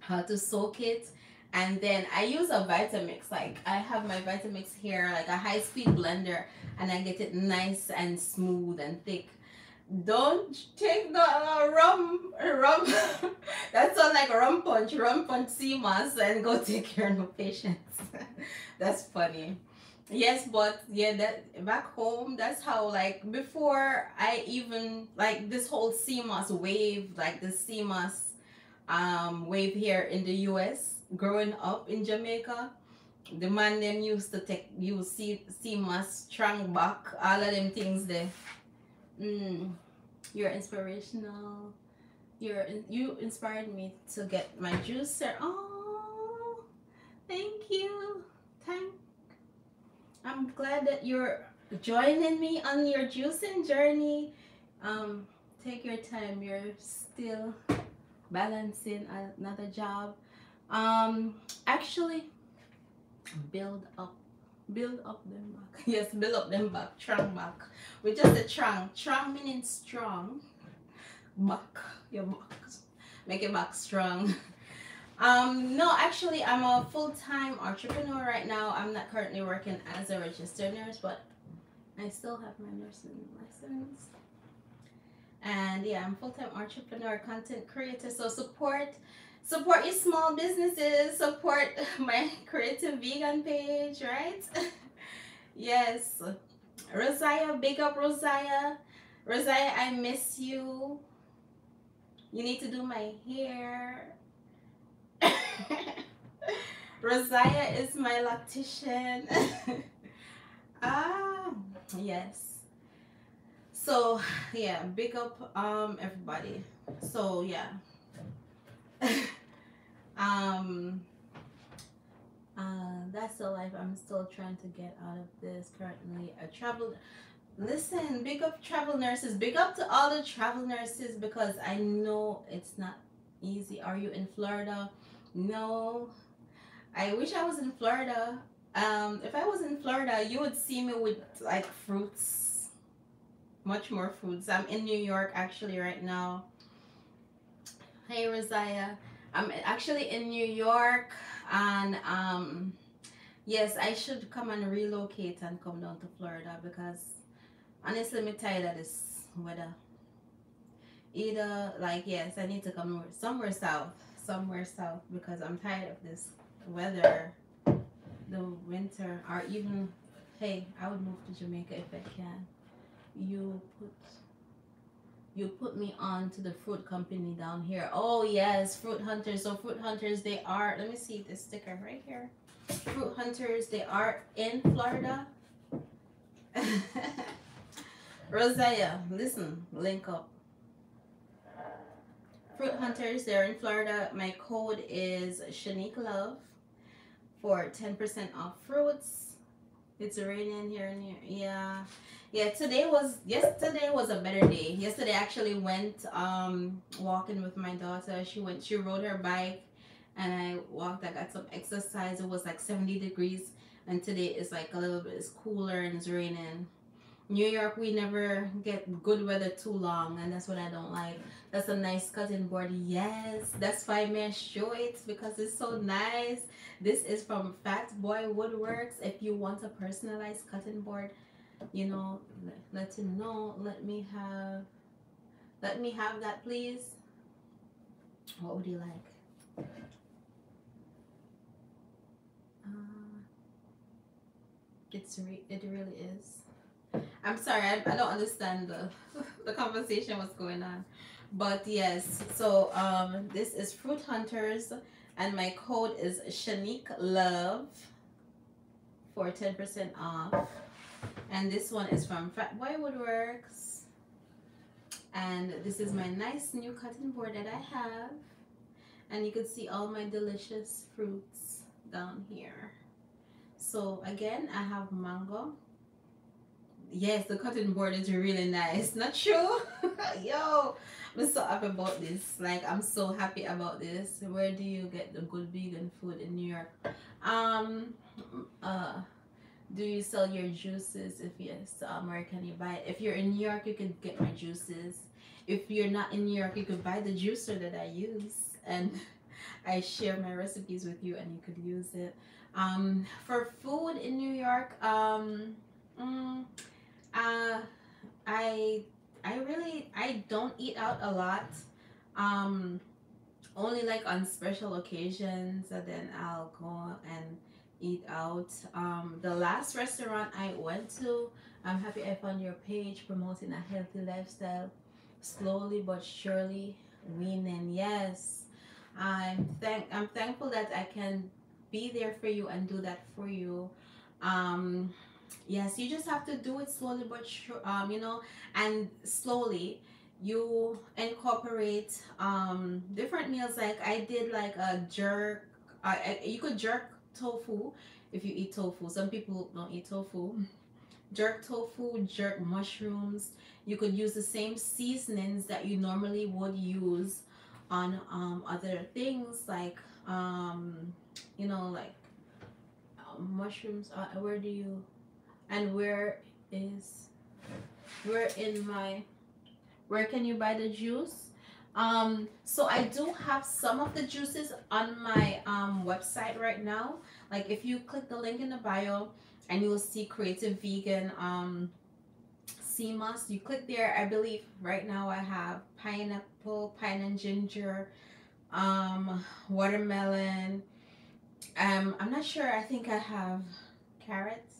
how to soak it. And then I use a Vitamix. Like I have my Vitamix here, like a high speed blender, and I get it nice and smooth and thick. Don't take the uh, rum, rum. that sounds like a rum punch, rum punch sea moss, and go take care of no patients. That's funny yes but yeah that back home that's how like before i even like this whole moss wave like the moss um wave here in the us growing up in jamaica the man them used to take you see moss strong back all of them things there. Mm, you're inspirational. You're you inspired me to get my juicer. Oh thank you. Thank I'm glad that you're joining me on your juicing journey. Um, take your time. You're still balancing another job. Um, actually, build up. Build up them back. Yes, build up them back. Strong back. With just a strong. Strong meaning strong. Back. Your back. Make your back strong. Um, no, actually, I'm a full-time entrepreneur right now. I'm not currently working as a registered nurse, but I still have my nursing license. And yeah, I'm full-time entrepreneur, content creator. So support, support your small businesses. Support my kreative vegan page, right? yes. Rosiah, big up Rosiah. Rosiah, I miss you. You need to do my hair Rosiah is my lactation. ah, yes. So yeah, big up um everybody. So yeah. um uh, that's the life I'm still trying to get out of this currently. a travel listen, big up travel nurses. Big up to all the travel nurses because I know it's not easy. Are you in Florida? No. I wish I was in Florida. Um, if I was in Florida, you would see me with like fruits. Much more fruits. I'm in New York actually right now. Hey Rosiah. I'm actually in New York and um yes, I should come and relocate and come down to Florida because honestly I'm tired of this weather. Either like yes, I need to come somewhere south somewhere south because I'm tired of this weather, the winter, or even, hey, I would move to Jamaica if I can. You put, you put me on to the fruit company down here. Oh yes, fruit hunters. So fruit hunters, they are, let me see this sticker right here. Fruit hunters, they are in Florida. Rosia, listen, link up. Fruit Hunters, they're in Florida. My code is Shanique Love for 10% off fruits. It's raining here and here. Yeah. Yeah, today was yesterday was a better day. Yesterday I actually went um walking with my daughter. She went she rode her bike and I walked. I got some exercise. It was like 70 degrees and today it's like a little bit it's cooler and it's raining. New York, we never get good weather too long, and that's what I don't like. That's a nice cutting board. Yes, that's why I show it because it's so nice. This is from Fat Boy Woodworks. If you want a personalized cutting board, you know, let, let him know. Let me have, let me have that, please. What would you like? Uh, it's re- it really is. I'm sorry, I, I don't understand the the conversation what's going on. But yes, so um this is Fruit Hunters and my code is Shanique Love for 10% off. And this one is from Fat Boy Woodworks. And this is my nice new cutting board that I have. And you can see all my delicious fruits down here. So again, I have mango, yes, the cutting board is really nice. Not sure. Yo, I'm so happy about this. Like, I'm so happy about this. Where do you get the good vegan food in New York? Um, uh, do you sell your juices? If yes, um, where can you buy it? If you're in New York, you can get my juices. If you're not in New York, you could buy the juicer that I use, and I share my recipes with you, and you could use it. Um, for food in New York, um, mm, uh, I I really I don't eat out a lot. Um, only like on special occasions, and then I'll go and eat out. Um, the last restaurant I went to, I'm happy I found your page promoting a healthy lifestyle. Slowly but surely, winning. Yes, I'm thank I'm thankful that I can be there for you and do that for you. Um, yes you just have to do it slowly but sure um you know and slowly you incorporate um different meals. Like i did like a jerk uh, you could jerk tofu if you eat tofu. Some people don't eat tofu. Jerk tofu jerk mushrooms. You could use the same seasonings that you normally would use on um other things like um you know like uh, mushrooms. Uh, where do you and where is where in my where can you buy the juice? Um so i do have some of the juices on my um website right now. Like if you click the link in the bio and you will see kreative vegan um sea moss you click there i believe right now i have pineapple pine and ginger um watermelon um i'm not sure i think i have carrots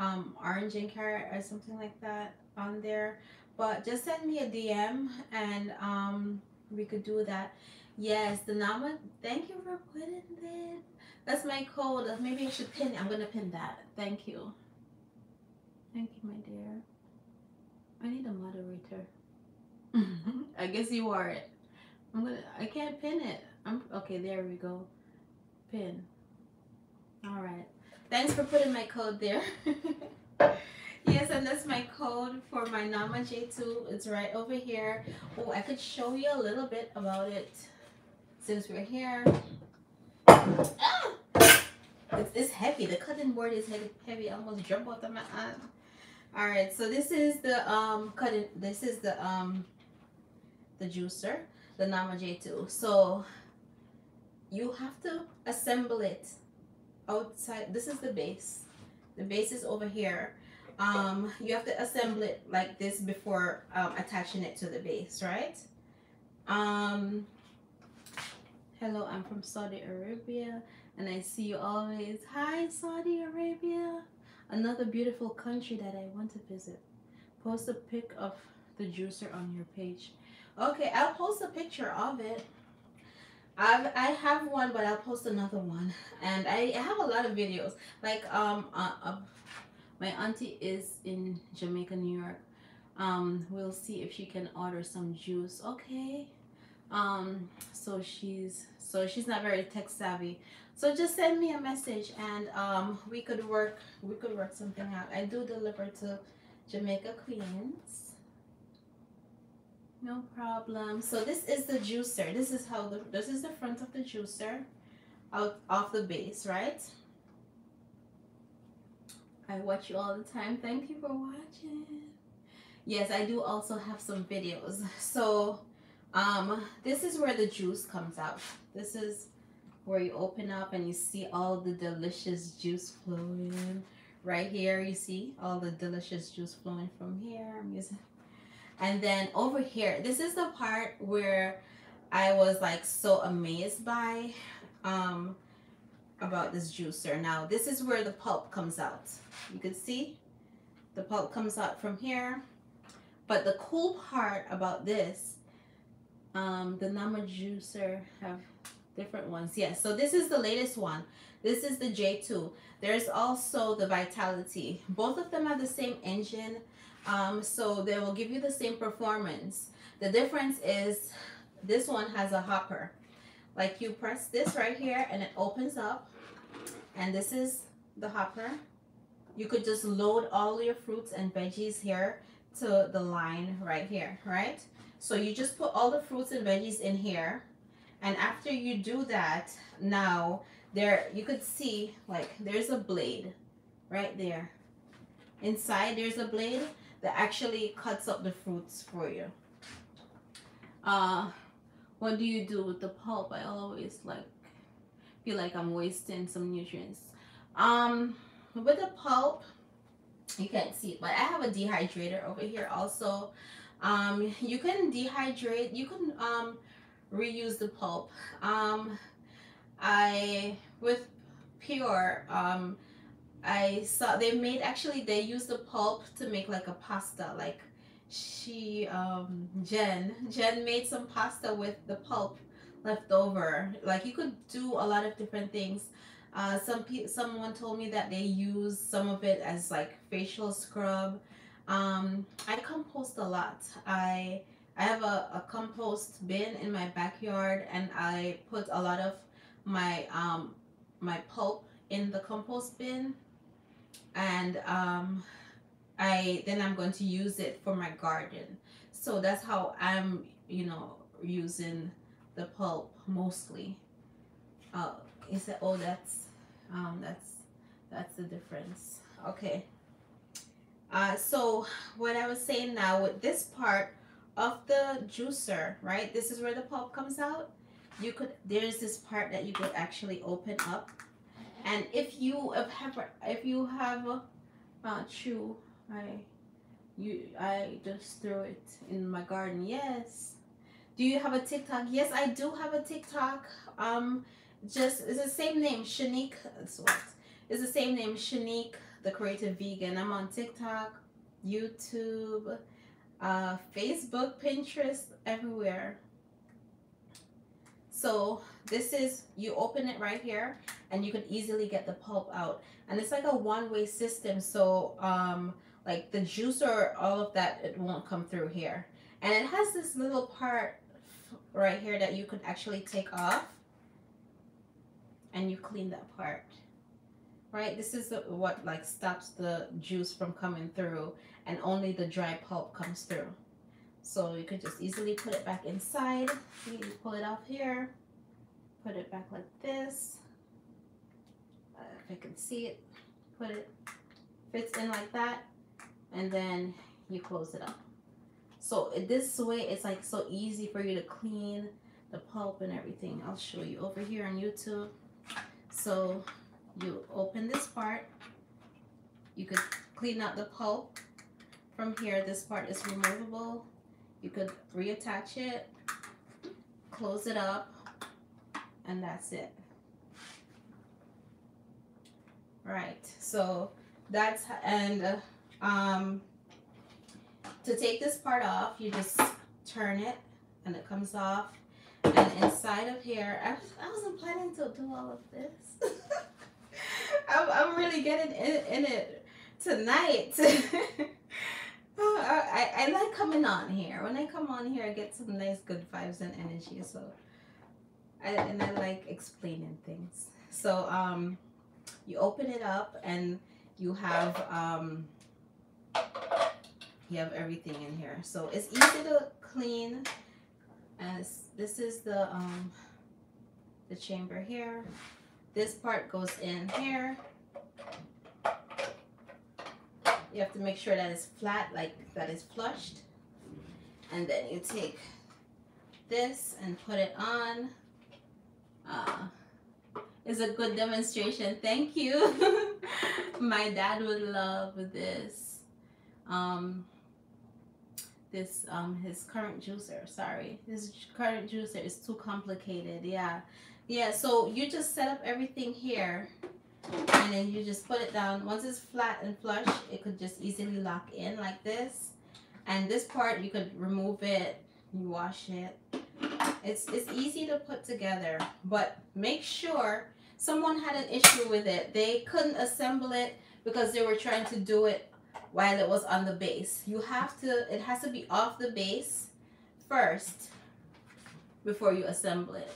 um, orange and carrot or something like that on there. But just send me a DM and um, we could do that. Yes, the Nama, thank you for putting it. That's my code. Maybe I should pin. I'm going to pin that. Thank you. Thank you, my dear. I need a moderator. I guess you are it. I'm gonna. I can't pin it. I'm okay. There we go. Pin. All right. Thanks for putting my code there. yes, and that's my code for my Nama J2. It's right over here. Oh, I could show you a little bit about it since we're here. Ah! It's, it's heavy. The cutting board is heavy. heavy. I almost jump out of my hand. All right, so this is the um cutting. This is the um the juicer, the Nama J2. So you have to assemble it outside this is the base. The base is over here. Um you have to assemble it like this before um, attaching it to the base right? Um hello i'm from saudi arabia and i see you always. Hi saudi arabia. Another beautiful country that i want to visit. Post a pic of the juicer on your page. Okay i'll post a picture of it I've, I have one, but I'll post another one. And I have a lot of videos. Like, um, uh, uh, My auntie is in Jamaica, New York. Um, we'll see if she can order some juice. Okay. Um, so she's so she's not very tech savvy. So just send me a message and um, we could work we could work something out. I do deliver to Jamaica Queens. No problem. So this is the juicer. This is how the this is the front of the juicer out off the base, right? I watch you all the time. Thank you for watching. Yes, I do also have some videos. So um this is where the juice comes out. This is where you open up and you see all the delicious juice flowing. Right here you see all the delicious juice flowing from here. I'm using and then over here, this is the part where I was like so amazed by um, about this juicer. Now, this is where the pulp comes out. You can see the pulp comes out from here. But the cool part about this, um, the Nama juicer have different ones. Yes, so this is the latest one. This is the J2. There's also the Vitality. Both of them have the same engine um, so they will give you the same performance. The difference is this one has a hopper. Like you press this right here and it opens up. And this is the hopper. You could just load all your fruits and veggies here to the line right here, right? So you just put all the fruits and veggies in here. And after you do that, now there you could see like there's a blade right there. Inside there's a blade that actually cuts up the fruits for you. Uh, what do you do with the pulp? I always like feel like I'm wasting some nutrients. Um, with the pulp, you can't see it, but I have a dehydrator over here also. Um, you can dehydrate, you can um, reuse the pulp. Um, I, with Pure, um, I saw they made actually they used the pulp to make like a pasta like she um Jen Jen made some pasta with the pulp left over. Like you could do a lot of different things. Uh some pe- someone told me that they use some of it as like facial scrub. Um I compost a lot. I I have a, a compost bin in my backyard and I put a lot of my um my pulp in the compost bin and um, I then I'm going to use it for my garden. So that's how I'm, you know, using the pulp mostly. Uh, is it? oh that's um that's that's the difference. Okay. Uh, so what I was saying now with this part of the juicer, right? This is where the pulp comes out. You could there's this part that you could actually open up and if you have if you have uh, chew, I you I just threw it in my garden. Yes. Do you have a TikTok? Yes, I do have a TikTok. Um, just it's the same name, Shanique. What? It's the same name, Shanique, the kreative vegan. I'm on TikTok, YouTube, uh, Facebook, Pinterest, everywhere. So this is, you open it right here and you can easily get the pulp out. And it's like a one-way system. So um, like the juice or all of that, it won't come through here. And it has this little part right here that you could actually take off and you clean that part right this is what like stops the juice from coming through and only the dry pulp comes through so you could just easily put it back inside. You pull it off here, put it back like this. Uh, if I can see it, put it, fits in like that, and then you close it up. So this way, it's like so easy for you to clean the pulp and everything. I'll show you over here on YouTube. So you open this part, you could clean out the pulp. From here, this part is removable you could reattach it, close it up, and that's it. Right, so that's, and uh, um, to take this part off, you just turn it and it comes off. And inside of here, I, I wasn't planning to do all of this. I'm, I'm really getting in, in it tonight. I, I like coming on here. When I come on here, I get some nice good vibes and energy. So, I, and I like explaining things. So, um, you open it up and you have um, you have everything in here. So it's easy to clean. As this is the um, the chamber here. This part goes in here. You have to make sure that it's flat, like that is flushed. And then you take this and put it on. Uh, is a good demonstration. Thank you. My dad would love this. Um, this um his current juicer sorry his current juicer is too complicated yeah yeah so you just set up everything here and then you just put it down. Once it's flat and flush it could just easily lock in like this. And this part you could remove it you wash it. It's it's easy to put together but make sure someone had an issue with it. They couldn't assemble it because they were trying to do it while it was on the base. You have to it has to be off the base first before you assemble it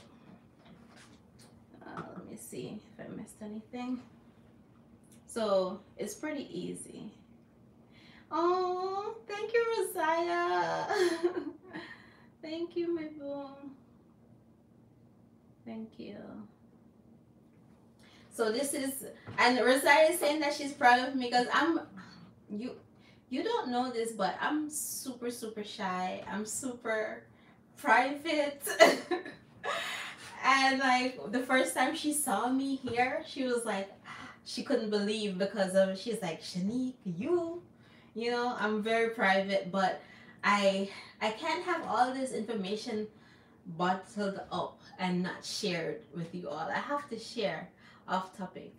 see if I missed anything. So it's pretty easy. Oh thank you Rosiah. Thank you my boom. Thank you. So this is, and Rosaria is saying that she's proud of me because I'm, you, you don't know this, but I'm super, super shy. I'm super private. and like the first time she saw me here, she was like, she couldn't believe because of, she's like, Shanique, you, you know, I'm very private, but I, I can't have all this information bottled up and not shared with you all. I have to share off topic.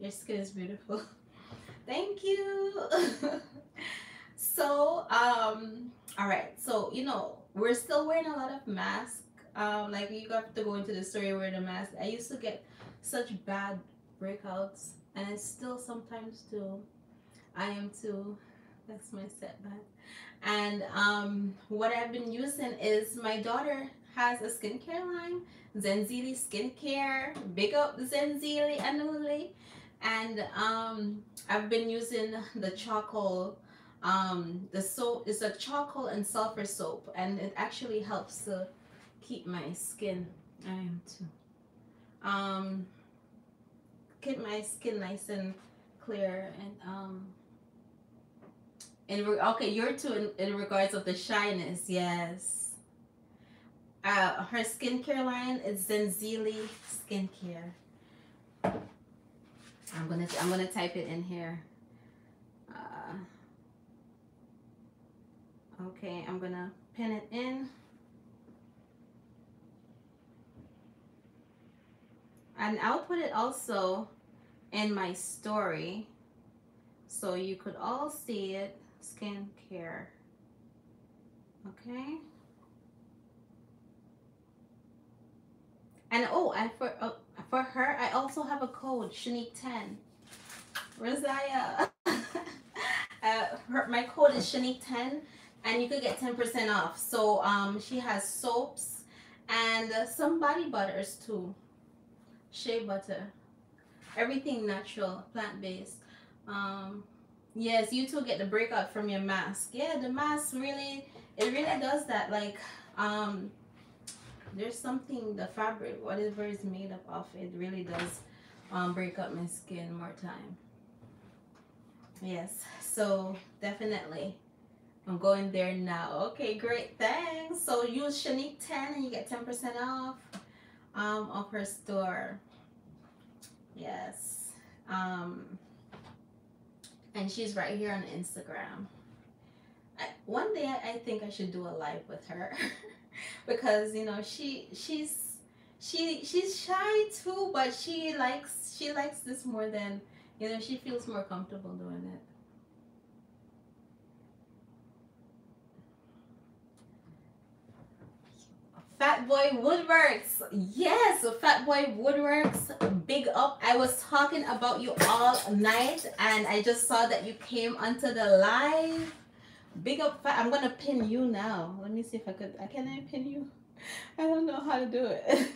Your skin is beautiful. Thank you. so, um, all right. So, you know, we're still wearing a lot of masks. Um, like you have to go into the story wearing a mask. I used to get such bad breakouts and I still sometimes do. I am too. That's my setback. And um, what I've been using is my daughter has a skincare line Zenzili Skincare. Big up Zenzili annually. And um, I've been using the charcoal. Um, the soap is a charcoal and sulfur soap, and it actually helps to keep my skin. I am too. Um, keep my skin nice and clear and um. In okay, you're too in, in regards of the shyness, yes uh, her skincare line is Zenzili Skincare. I'm gonna I'm gonna type it in here. Uh, okay, I'm gonna pin it in. And I'll put it also in my story so you could all see it. Skincare. Okay. And oh, and for uh, for her, I also have a code, Shanique10. Rosiah. uh, her, my code is Shanique10, and you could get 10% off. So um, she has soaps and uh, some body butters too. Shea butter. Everything natural, plant-based. Um, yes, you too get the breakout from your mask. Yeah, the mask really, it really does that. Like, um, there's something the fabric whatever is made up of it really does um, break up my skin more time yes so definitely I'm going there now okay great thanks so use Shanique 10 and you get 10% off um, of her store. Yes. Um, and she's right here on Instagram. I, one day I, think I should do a live with her. Because you know she she's she she's shy too, but she likes she likes this more than you know she feels more comfortable doing it. Fat Boy Woodworks. Yes, so Fat Boy Woodworks. Big up. I was talking about you all night and I just saw that you came onto the live. Big up. Fat. I'm going to pin you now. Let me see if I could. Can I pin you? I don't know how to do it.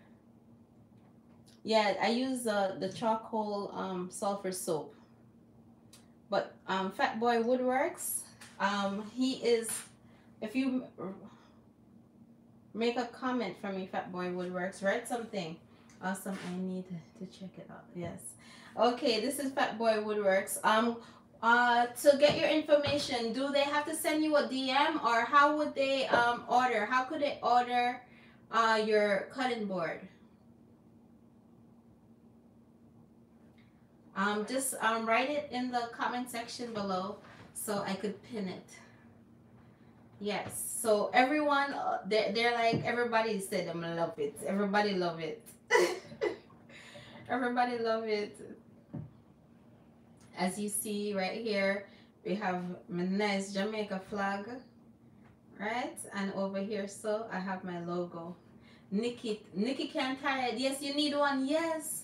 yeah, I use uh, the charcoal um, sulfur soap. But um, Fat Boy Woodworks, um, he is, if you Make a comment for me, Fat Boy Woodworks. Write something. Awesome. I need to check it out. Yes. Okay, this is Fat Boy Woodworks. Um, uh, to get your information, do they have to send you a DM or how would they um order? How could they order uh your cutting board? Um, just um write it in the comment section below so I could pin it. Yes. So everyone, uh, they're, they're like, everybody said I'm gonna love it. Everybody love it. everybody love it. As you see right here, we have my nice Jamaica flag. Right? And over here, so I have my logo. Nikki, Nikki can't hide. Yes, you need one. Yes.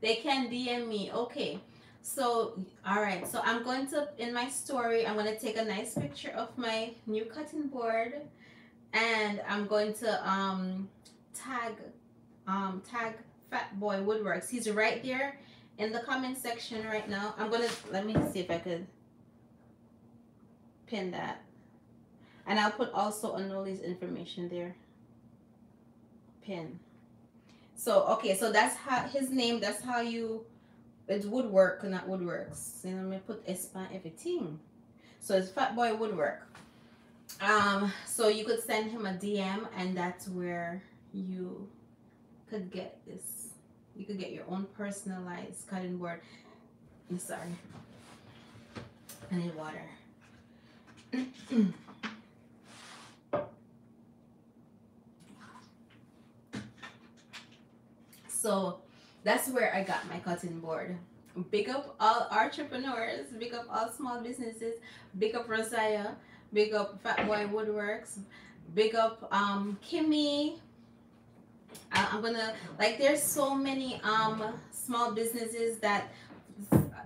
They can DM me. Okay. So, all right. So I'm going to, in my story, I'm going to take a nice picture of my new cutting board and I'm going to um, tag, um, tag Fat Boy Woodworks. He's right there in the comment section right now. I'm going to, let me see if I could pin that. And I'll put also Anoli's information there. Pin. So, okay. So that's how, his name, that's how you it's woodwork, not woodworks. You know, me put Espan everything. So it's Fat Boy Woodwork. Um, so you could send him a DM, and that's where you could get this. You could get your own personalized cutting board. I'm sorry. I need water. so that's where I got my cutting board. Big up all entrepreneurs, big up all small businesses, big up Rosiah, big up Fat Boy Woodworks, big up um, Kimmy. I, I'm gonna like there's so many um small businesses that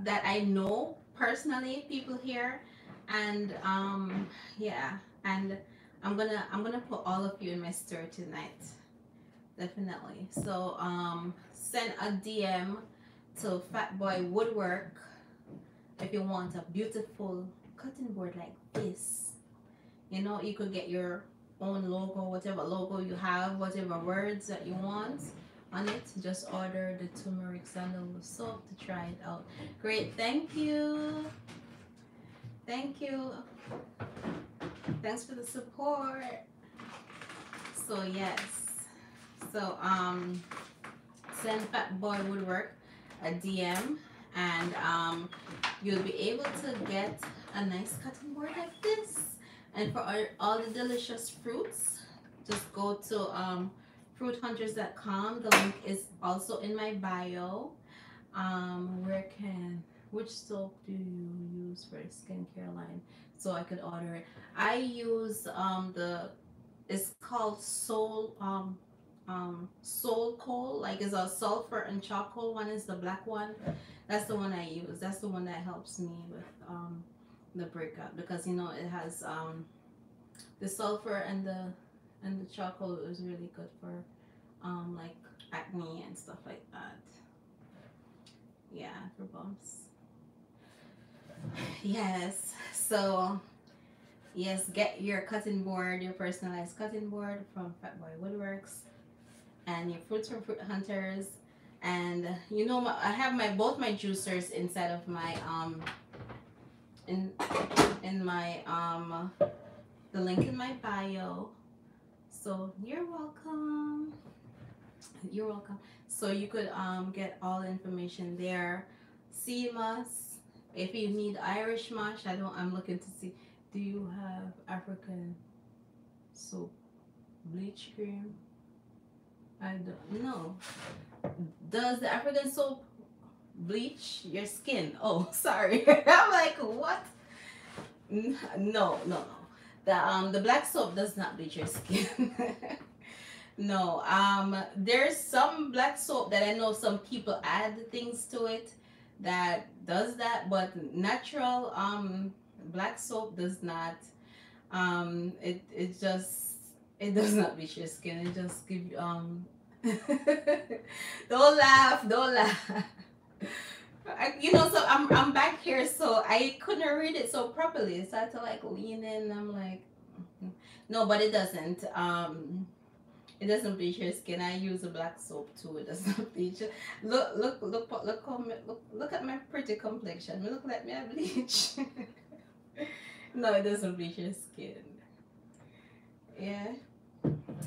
that I know personally, people here, and um yeah, and I'm gonna I'm gonna put all of you in my story tonight definitely so um send a dm to fat boy woodwork if you want a beautiful cutting board like this. You know you could get your own logo whatever logo you have whatever words that you want on it. Just order the turmeric sandalwood soap to try it out. Great thank you. Thank you. Thanks for the support. So yes. So um, send Fat Boy Woodwork a DM and um, you'll be able to get a nice cutting board like this. And for all, all the delicious fruits, just go to um, fruithunters.com. The link is also in my bio. Um, where can, which soap do you use for skincare line? So I could order it. I use um, the, it's called Soul, um, um, soul coal, like it's a sulfur and charcoal one is the black one. That's the one I use. That's the one that helps me with um, the breakup because you know it has um, the sulfur and the and the charcoal is really good for um, like acne and stuff like that. Yeah, for bumps. Yes, so yes, get your cutting board, your personalized cutting board from Fat Boy Woodworks and your fruits from fruit hunters. And you know i have my both my juicers inside of my um in in my um the link in my bio. So you're welcome. You're welcome. So you could um get all the information there. Sea moss if you need irish moss i don't i'm looking to see do you have african soap bleach cream I don't know. Does the African soap bleach your skin? Oh, sorry. I'm like, what? No, no, no. The um the black soap does not bleach your skin. No, um, there's some black soap that I know some people add things to it that does that, but natural um black soap does not. Um, it it just it does not bleach your skin. It just give you um. don't laugh, don't laugh. I, you know, so I'm I'm back here, so I couldn't read it so properly. So I had to like lean in. I'm like, mm-hmm. no, but it doesn't. Um, it doesn't bleach your skin. I use a black soap too. It doesn't bleach. Look, look, look, look, look, look, look at my pretty complexion. Look like me I bleach. no, it doesn't bleach your skin. Yeah.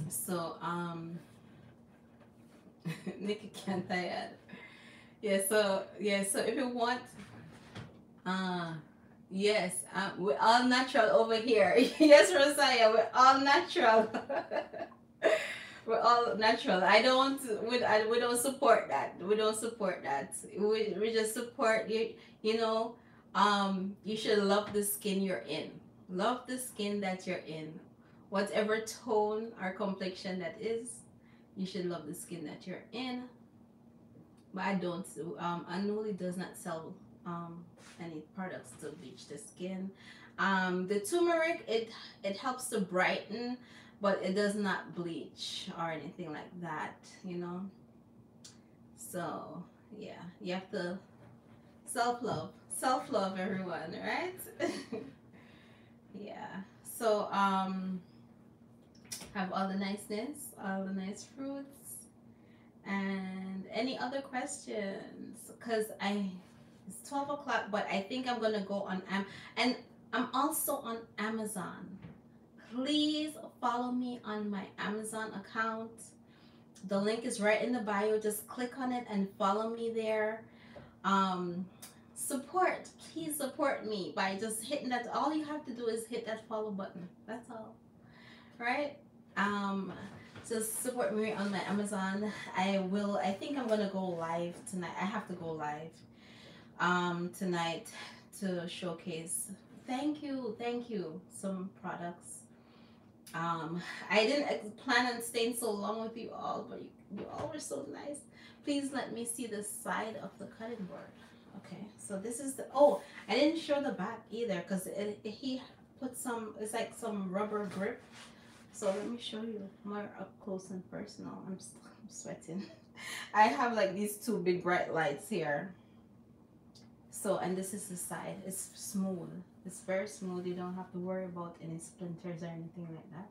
So, um, Nikki can't tired. Yeah, so, yeah, so if you want, uh, yes, uh, we're all natural over here. yes, Rosiah, we're all natural. we're all natural. I don't, we, I, we don't support that. We don't support that. We, we just support, you, you know, um, you should love the skin you're in. Love the skin that you're in. Whatever tone or complexion that is, you should love the skin that you're in but I don't. Um, Anuli does not sell um, any products to bleach the skin. Um, the turmeric it it helps to brighten, but it does not bleach or anything like that. You know. So yeah, you have to self love, self love, everyone, right? yeah. So um, have all the niceness, all the nice fruits and any other questions? Because I it's 12 o'clock, but I think I'm gonna go on Am and I'm also on Amazon. Please follow me on my Amazon account. The link is right in the bio. Just click on it and follow me there. Um, support, please support me by just hitting that. All you have to do is hit that follow button. That's all. Right? Um, to support me on my Amazon. I will. I think I'm gonna go live tonight. I have to go live um, tonight to showcase. Thank you, thank you. Some products. Um, I didn't plan on staying so long with you all, but you, you all were so nice. Please let me see the side of the cutting board. Okay, so this is the. Oh, I didn't show the back either because he put some. It's like some rubber grip so let me show you more up close and personal. I'm, I'm sweating. I have like these two big bright lights here. So, and this is the side. It's smooth. It's very smooth. You don't have to worry about any splinters or anything like that.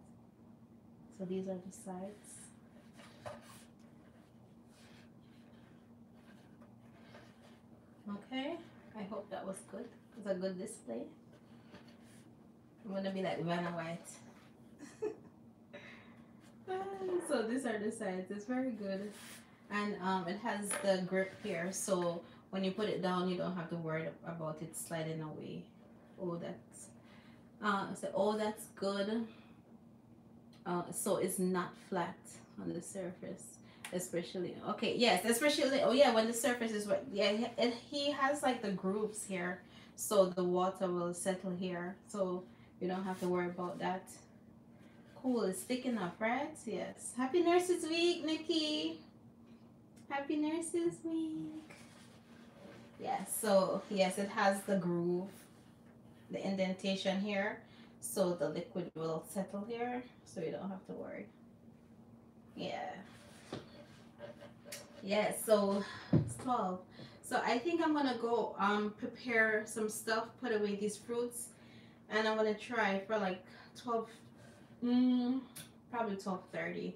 So these are the sides. Okay, I hope that was good. it's a good display. I'm gonna be like Vanna White. so these are the sides. It's very good. And um, it has the grip here. So when you put it down, you don't have to worry about it sliding away. Oh, that's, uh, so, oh, that's good. Uh, so it's not flat on the surface especially okay yes especially oh yeah when the surface is wet yeah he has like the grooves here so the water will settle here so you don't have to worry about that Cool, it's thick enough, right? Yes. Happy Nurses Week, Nikki. Happy Nurses Week. Yes, so yes, it has the groove, the indentation here. So the liquid will settle here, so you don't have to worry. Yeah. Yeah, so it's 12. So I think I'm gonna go um prepare some stuff, put away these fruits, and I'm gonna try for like 12 mm, probably 12.30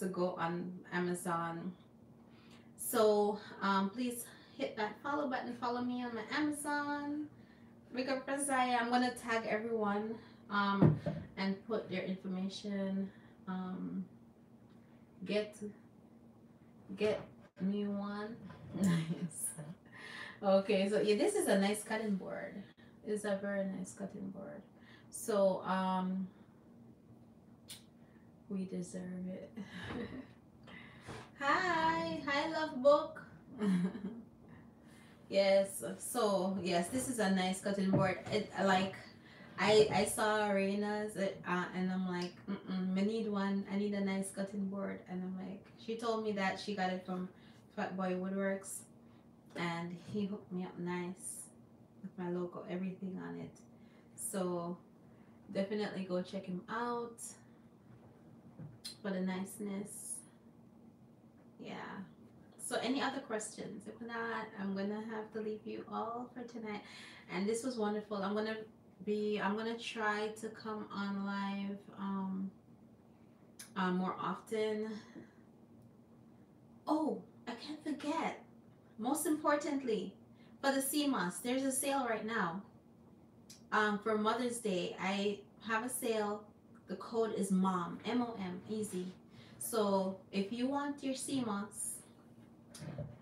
to go on Amazon. So um, please hit that follow button. Follow me on my Amazon. Big up I'm going to tag everyone um, and put their information. Um, get get me one. nice. Okay, so yeah, this is a nice cutting board. It's a very nice cutting board. So um we deserve it. Hi, hi, love book. yes, so yes, this is a nice cutting board. It like I I saw Reina's uh, and I'm like, Mm-mm, I need one. I need a nice cutting board, and I'm like, she told me that she got it from Fat Boy Woodworks, and he hooked me up nice with my logo, everything on it. So definitely go check him out for the niceness. Yeah. So any other questions? If not, I'm gonna have to leave you all for tonight. And this was wonderful. I'm gonna be I'm gonna try to come on live um, um more often. Oh, I can't forget. Most importantly, for the sea moss, there's a sale right now. Um, for Mother's Day, I have a sale. The code is MOM, M O M, easy. So if you want your sea moss,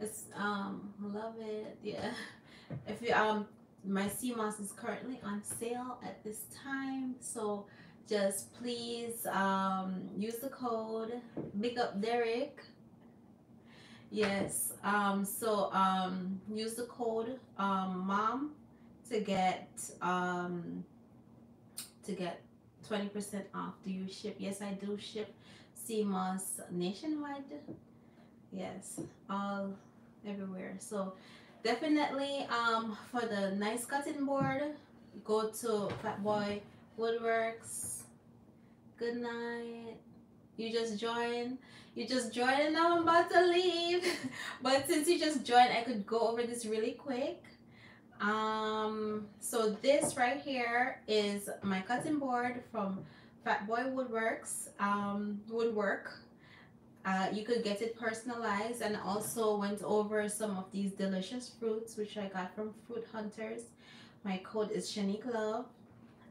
it's um love it, yeah. If you um my sea moss is currently on sale at this time, so just please um use the code big up Derek Yes. Um, so um, use the code um, mom to get um, to get twenty percent off. Do you ship? Yes, I do ship sea moss nationwide. Yes, all everywhere. So definitely um, for the nice cutting board, go to Fat Boy Woodworks. Good night. You just join you just joined and now I'm about to leave. but since you just joined, I could go over this really quick. Um, so this right here is my cutting board from Fat Boy Woodworks, um, Woodwork. Uh, you could get it personalized and also went over some of these delicious fruits which I got from Fruit Hunters. My code is Shanique Love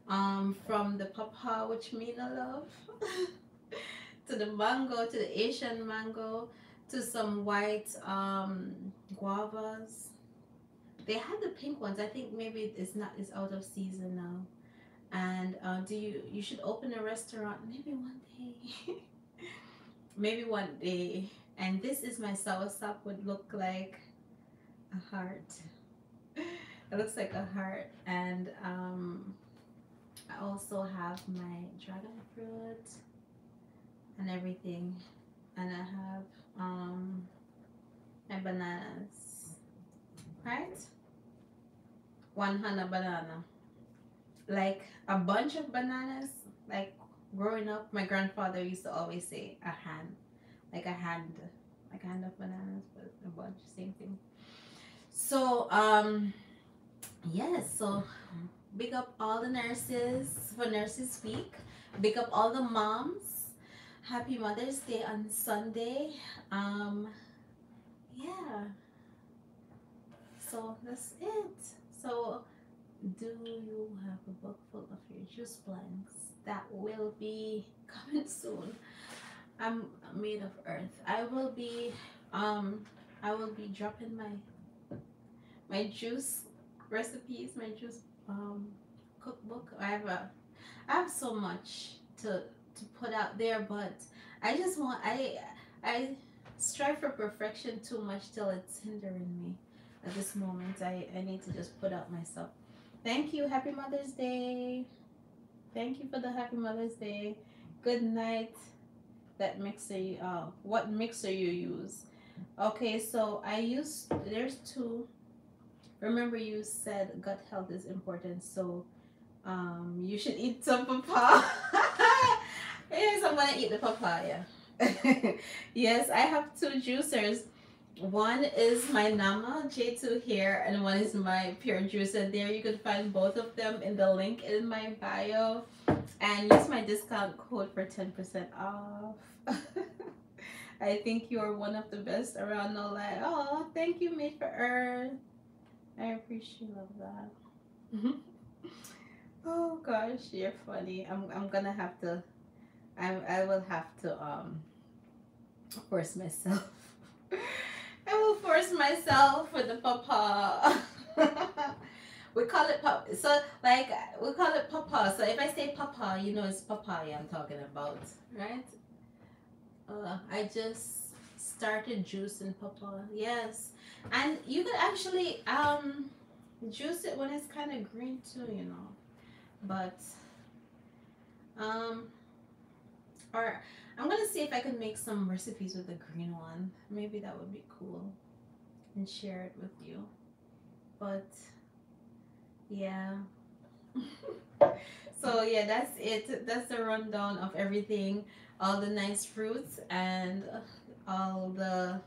um, from the Papa which mean I love. to the mango, to the Asian mango, to some white um, guavas. They had the pink ones. I think maybe it's not. It's out of season now. And uh, do you? You should open a restaurant. Maybe one day. maybe one day. And this is my soursop. Would look like a heart. it looks like a heart. And um, I also have my dragon fruit and everything and I have um my bananas right? One hana banana. Like a bunch of bananas. Like growing up my grandfather used to always say a hand. Like a hand. Like a hand of bananas but a bunch same thing. So um yes so big up all the nurses for nurses week. Big up all the moms. Happy Mother's Day on Sunday. Um, yeah. So that's it. So, do you have a book full of your juice blanks? That will be coming soon. I'm made of earth. I will be, um, I will be dropping my my juice recipes, my juice um cookbook. I have a, I have so much to to put out there, but I just want I I strive for perfection too much till it's hindering me at this moment. I, I need to just put out myself. Thank you. Happy Mother's Day. Thank you for the Happy Mother's Day. Good night. That mixer uh what mixer you use. Okay, so I use there's two. Remember you said gut health is important, so um you should eat some papaya. Yes, I'm gonna eat the papaya. yes, I have two juicers. One is my Nama J2 here, and one is my Pure Juice and There you can find both of them in the link in my bio. And use my discount code for 10% off. I think you're one of the best around. No lie. Oh, thank you, Made for Earth. I appreciate that. oh gosh, you're funny. I'm I'm gonna have to I, I will have to um force myself. Force myself with the papa. we call it papa. So like we call it papa. So if I say papa, you know it's papaya I'm talking about, right? Uh, I just started juicing papa. Yes, and you could actually um juice it when it's kind of green too. You know, but um or I'm gonna see if I can make some recipes with the green one. Maybe that would be cool and share it with you. But yeah. so yeah, that's it. That's the rundown of everything. All the nice fruits and all the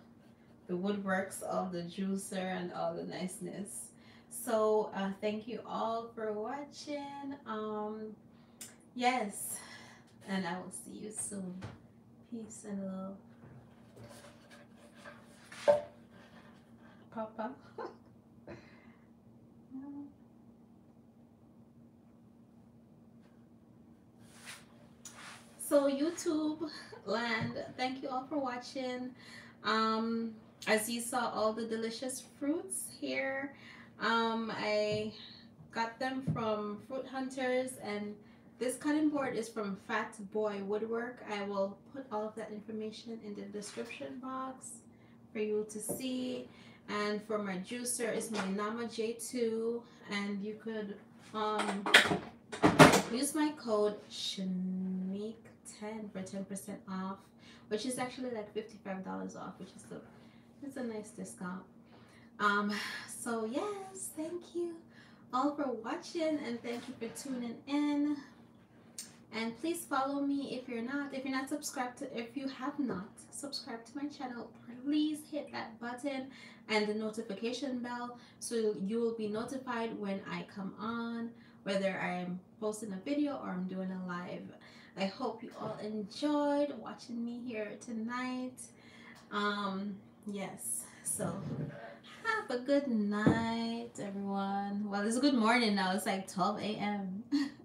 the woodworks of the juicer and all the niceness. So uh, thank you all for watching. Um, yes, and I will see you soon. Peace and love. Papa. so YouTube land, thank you all for watching. Um, as you saw all the delicious fruits here, um, I got them from Fruit Hunters and this cutting board is from Fat Boy Woodwork. I will put all of that information in the description box for you to see. And for my juicer is my Nama J2 and you could um, use my code SHANIQUE10 for 10% off, which is actually like $55 off, which is a, it's a nice discount. Um, so yes, thank you all for watching and thank you for tuning in. And please follow me if you're not. If you're not subscribed to if you have not subscribed to my channel please hit that button and the notification bell so you will be notified when I come on whether I'm posting a video or I'm doing a live. I hope you all enjoyed watching me here tonight. Um yes so have a good night everyone. Well it's a good morning now. It's like 12 a.m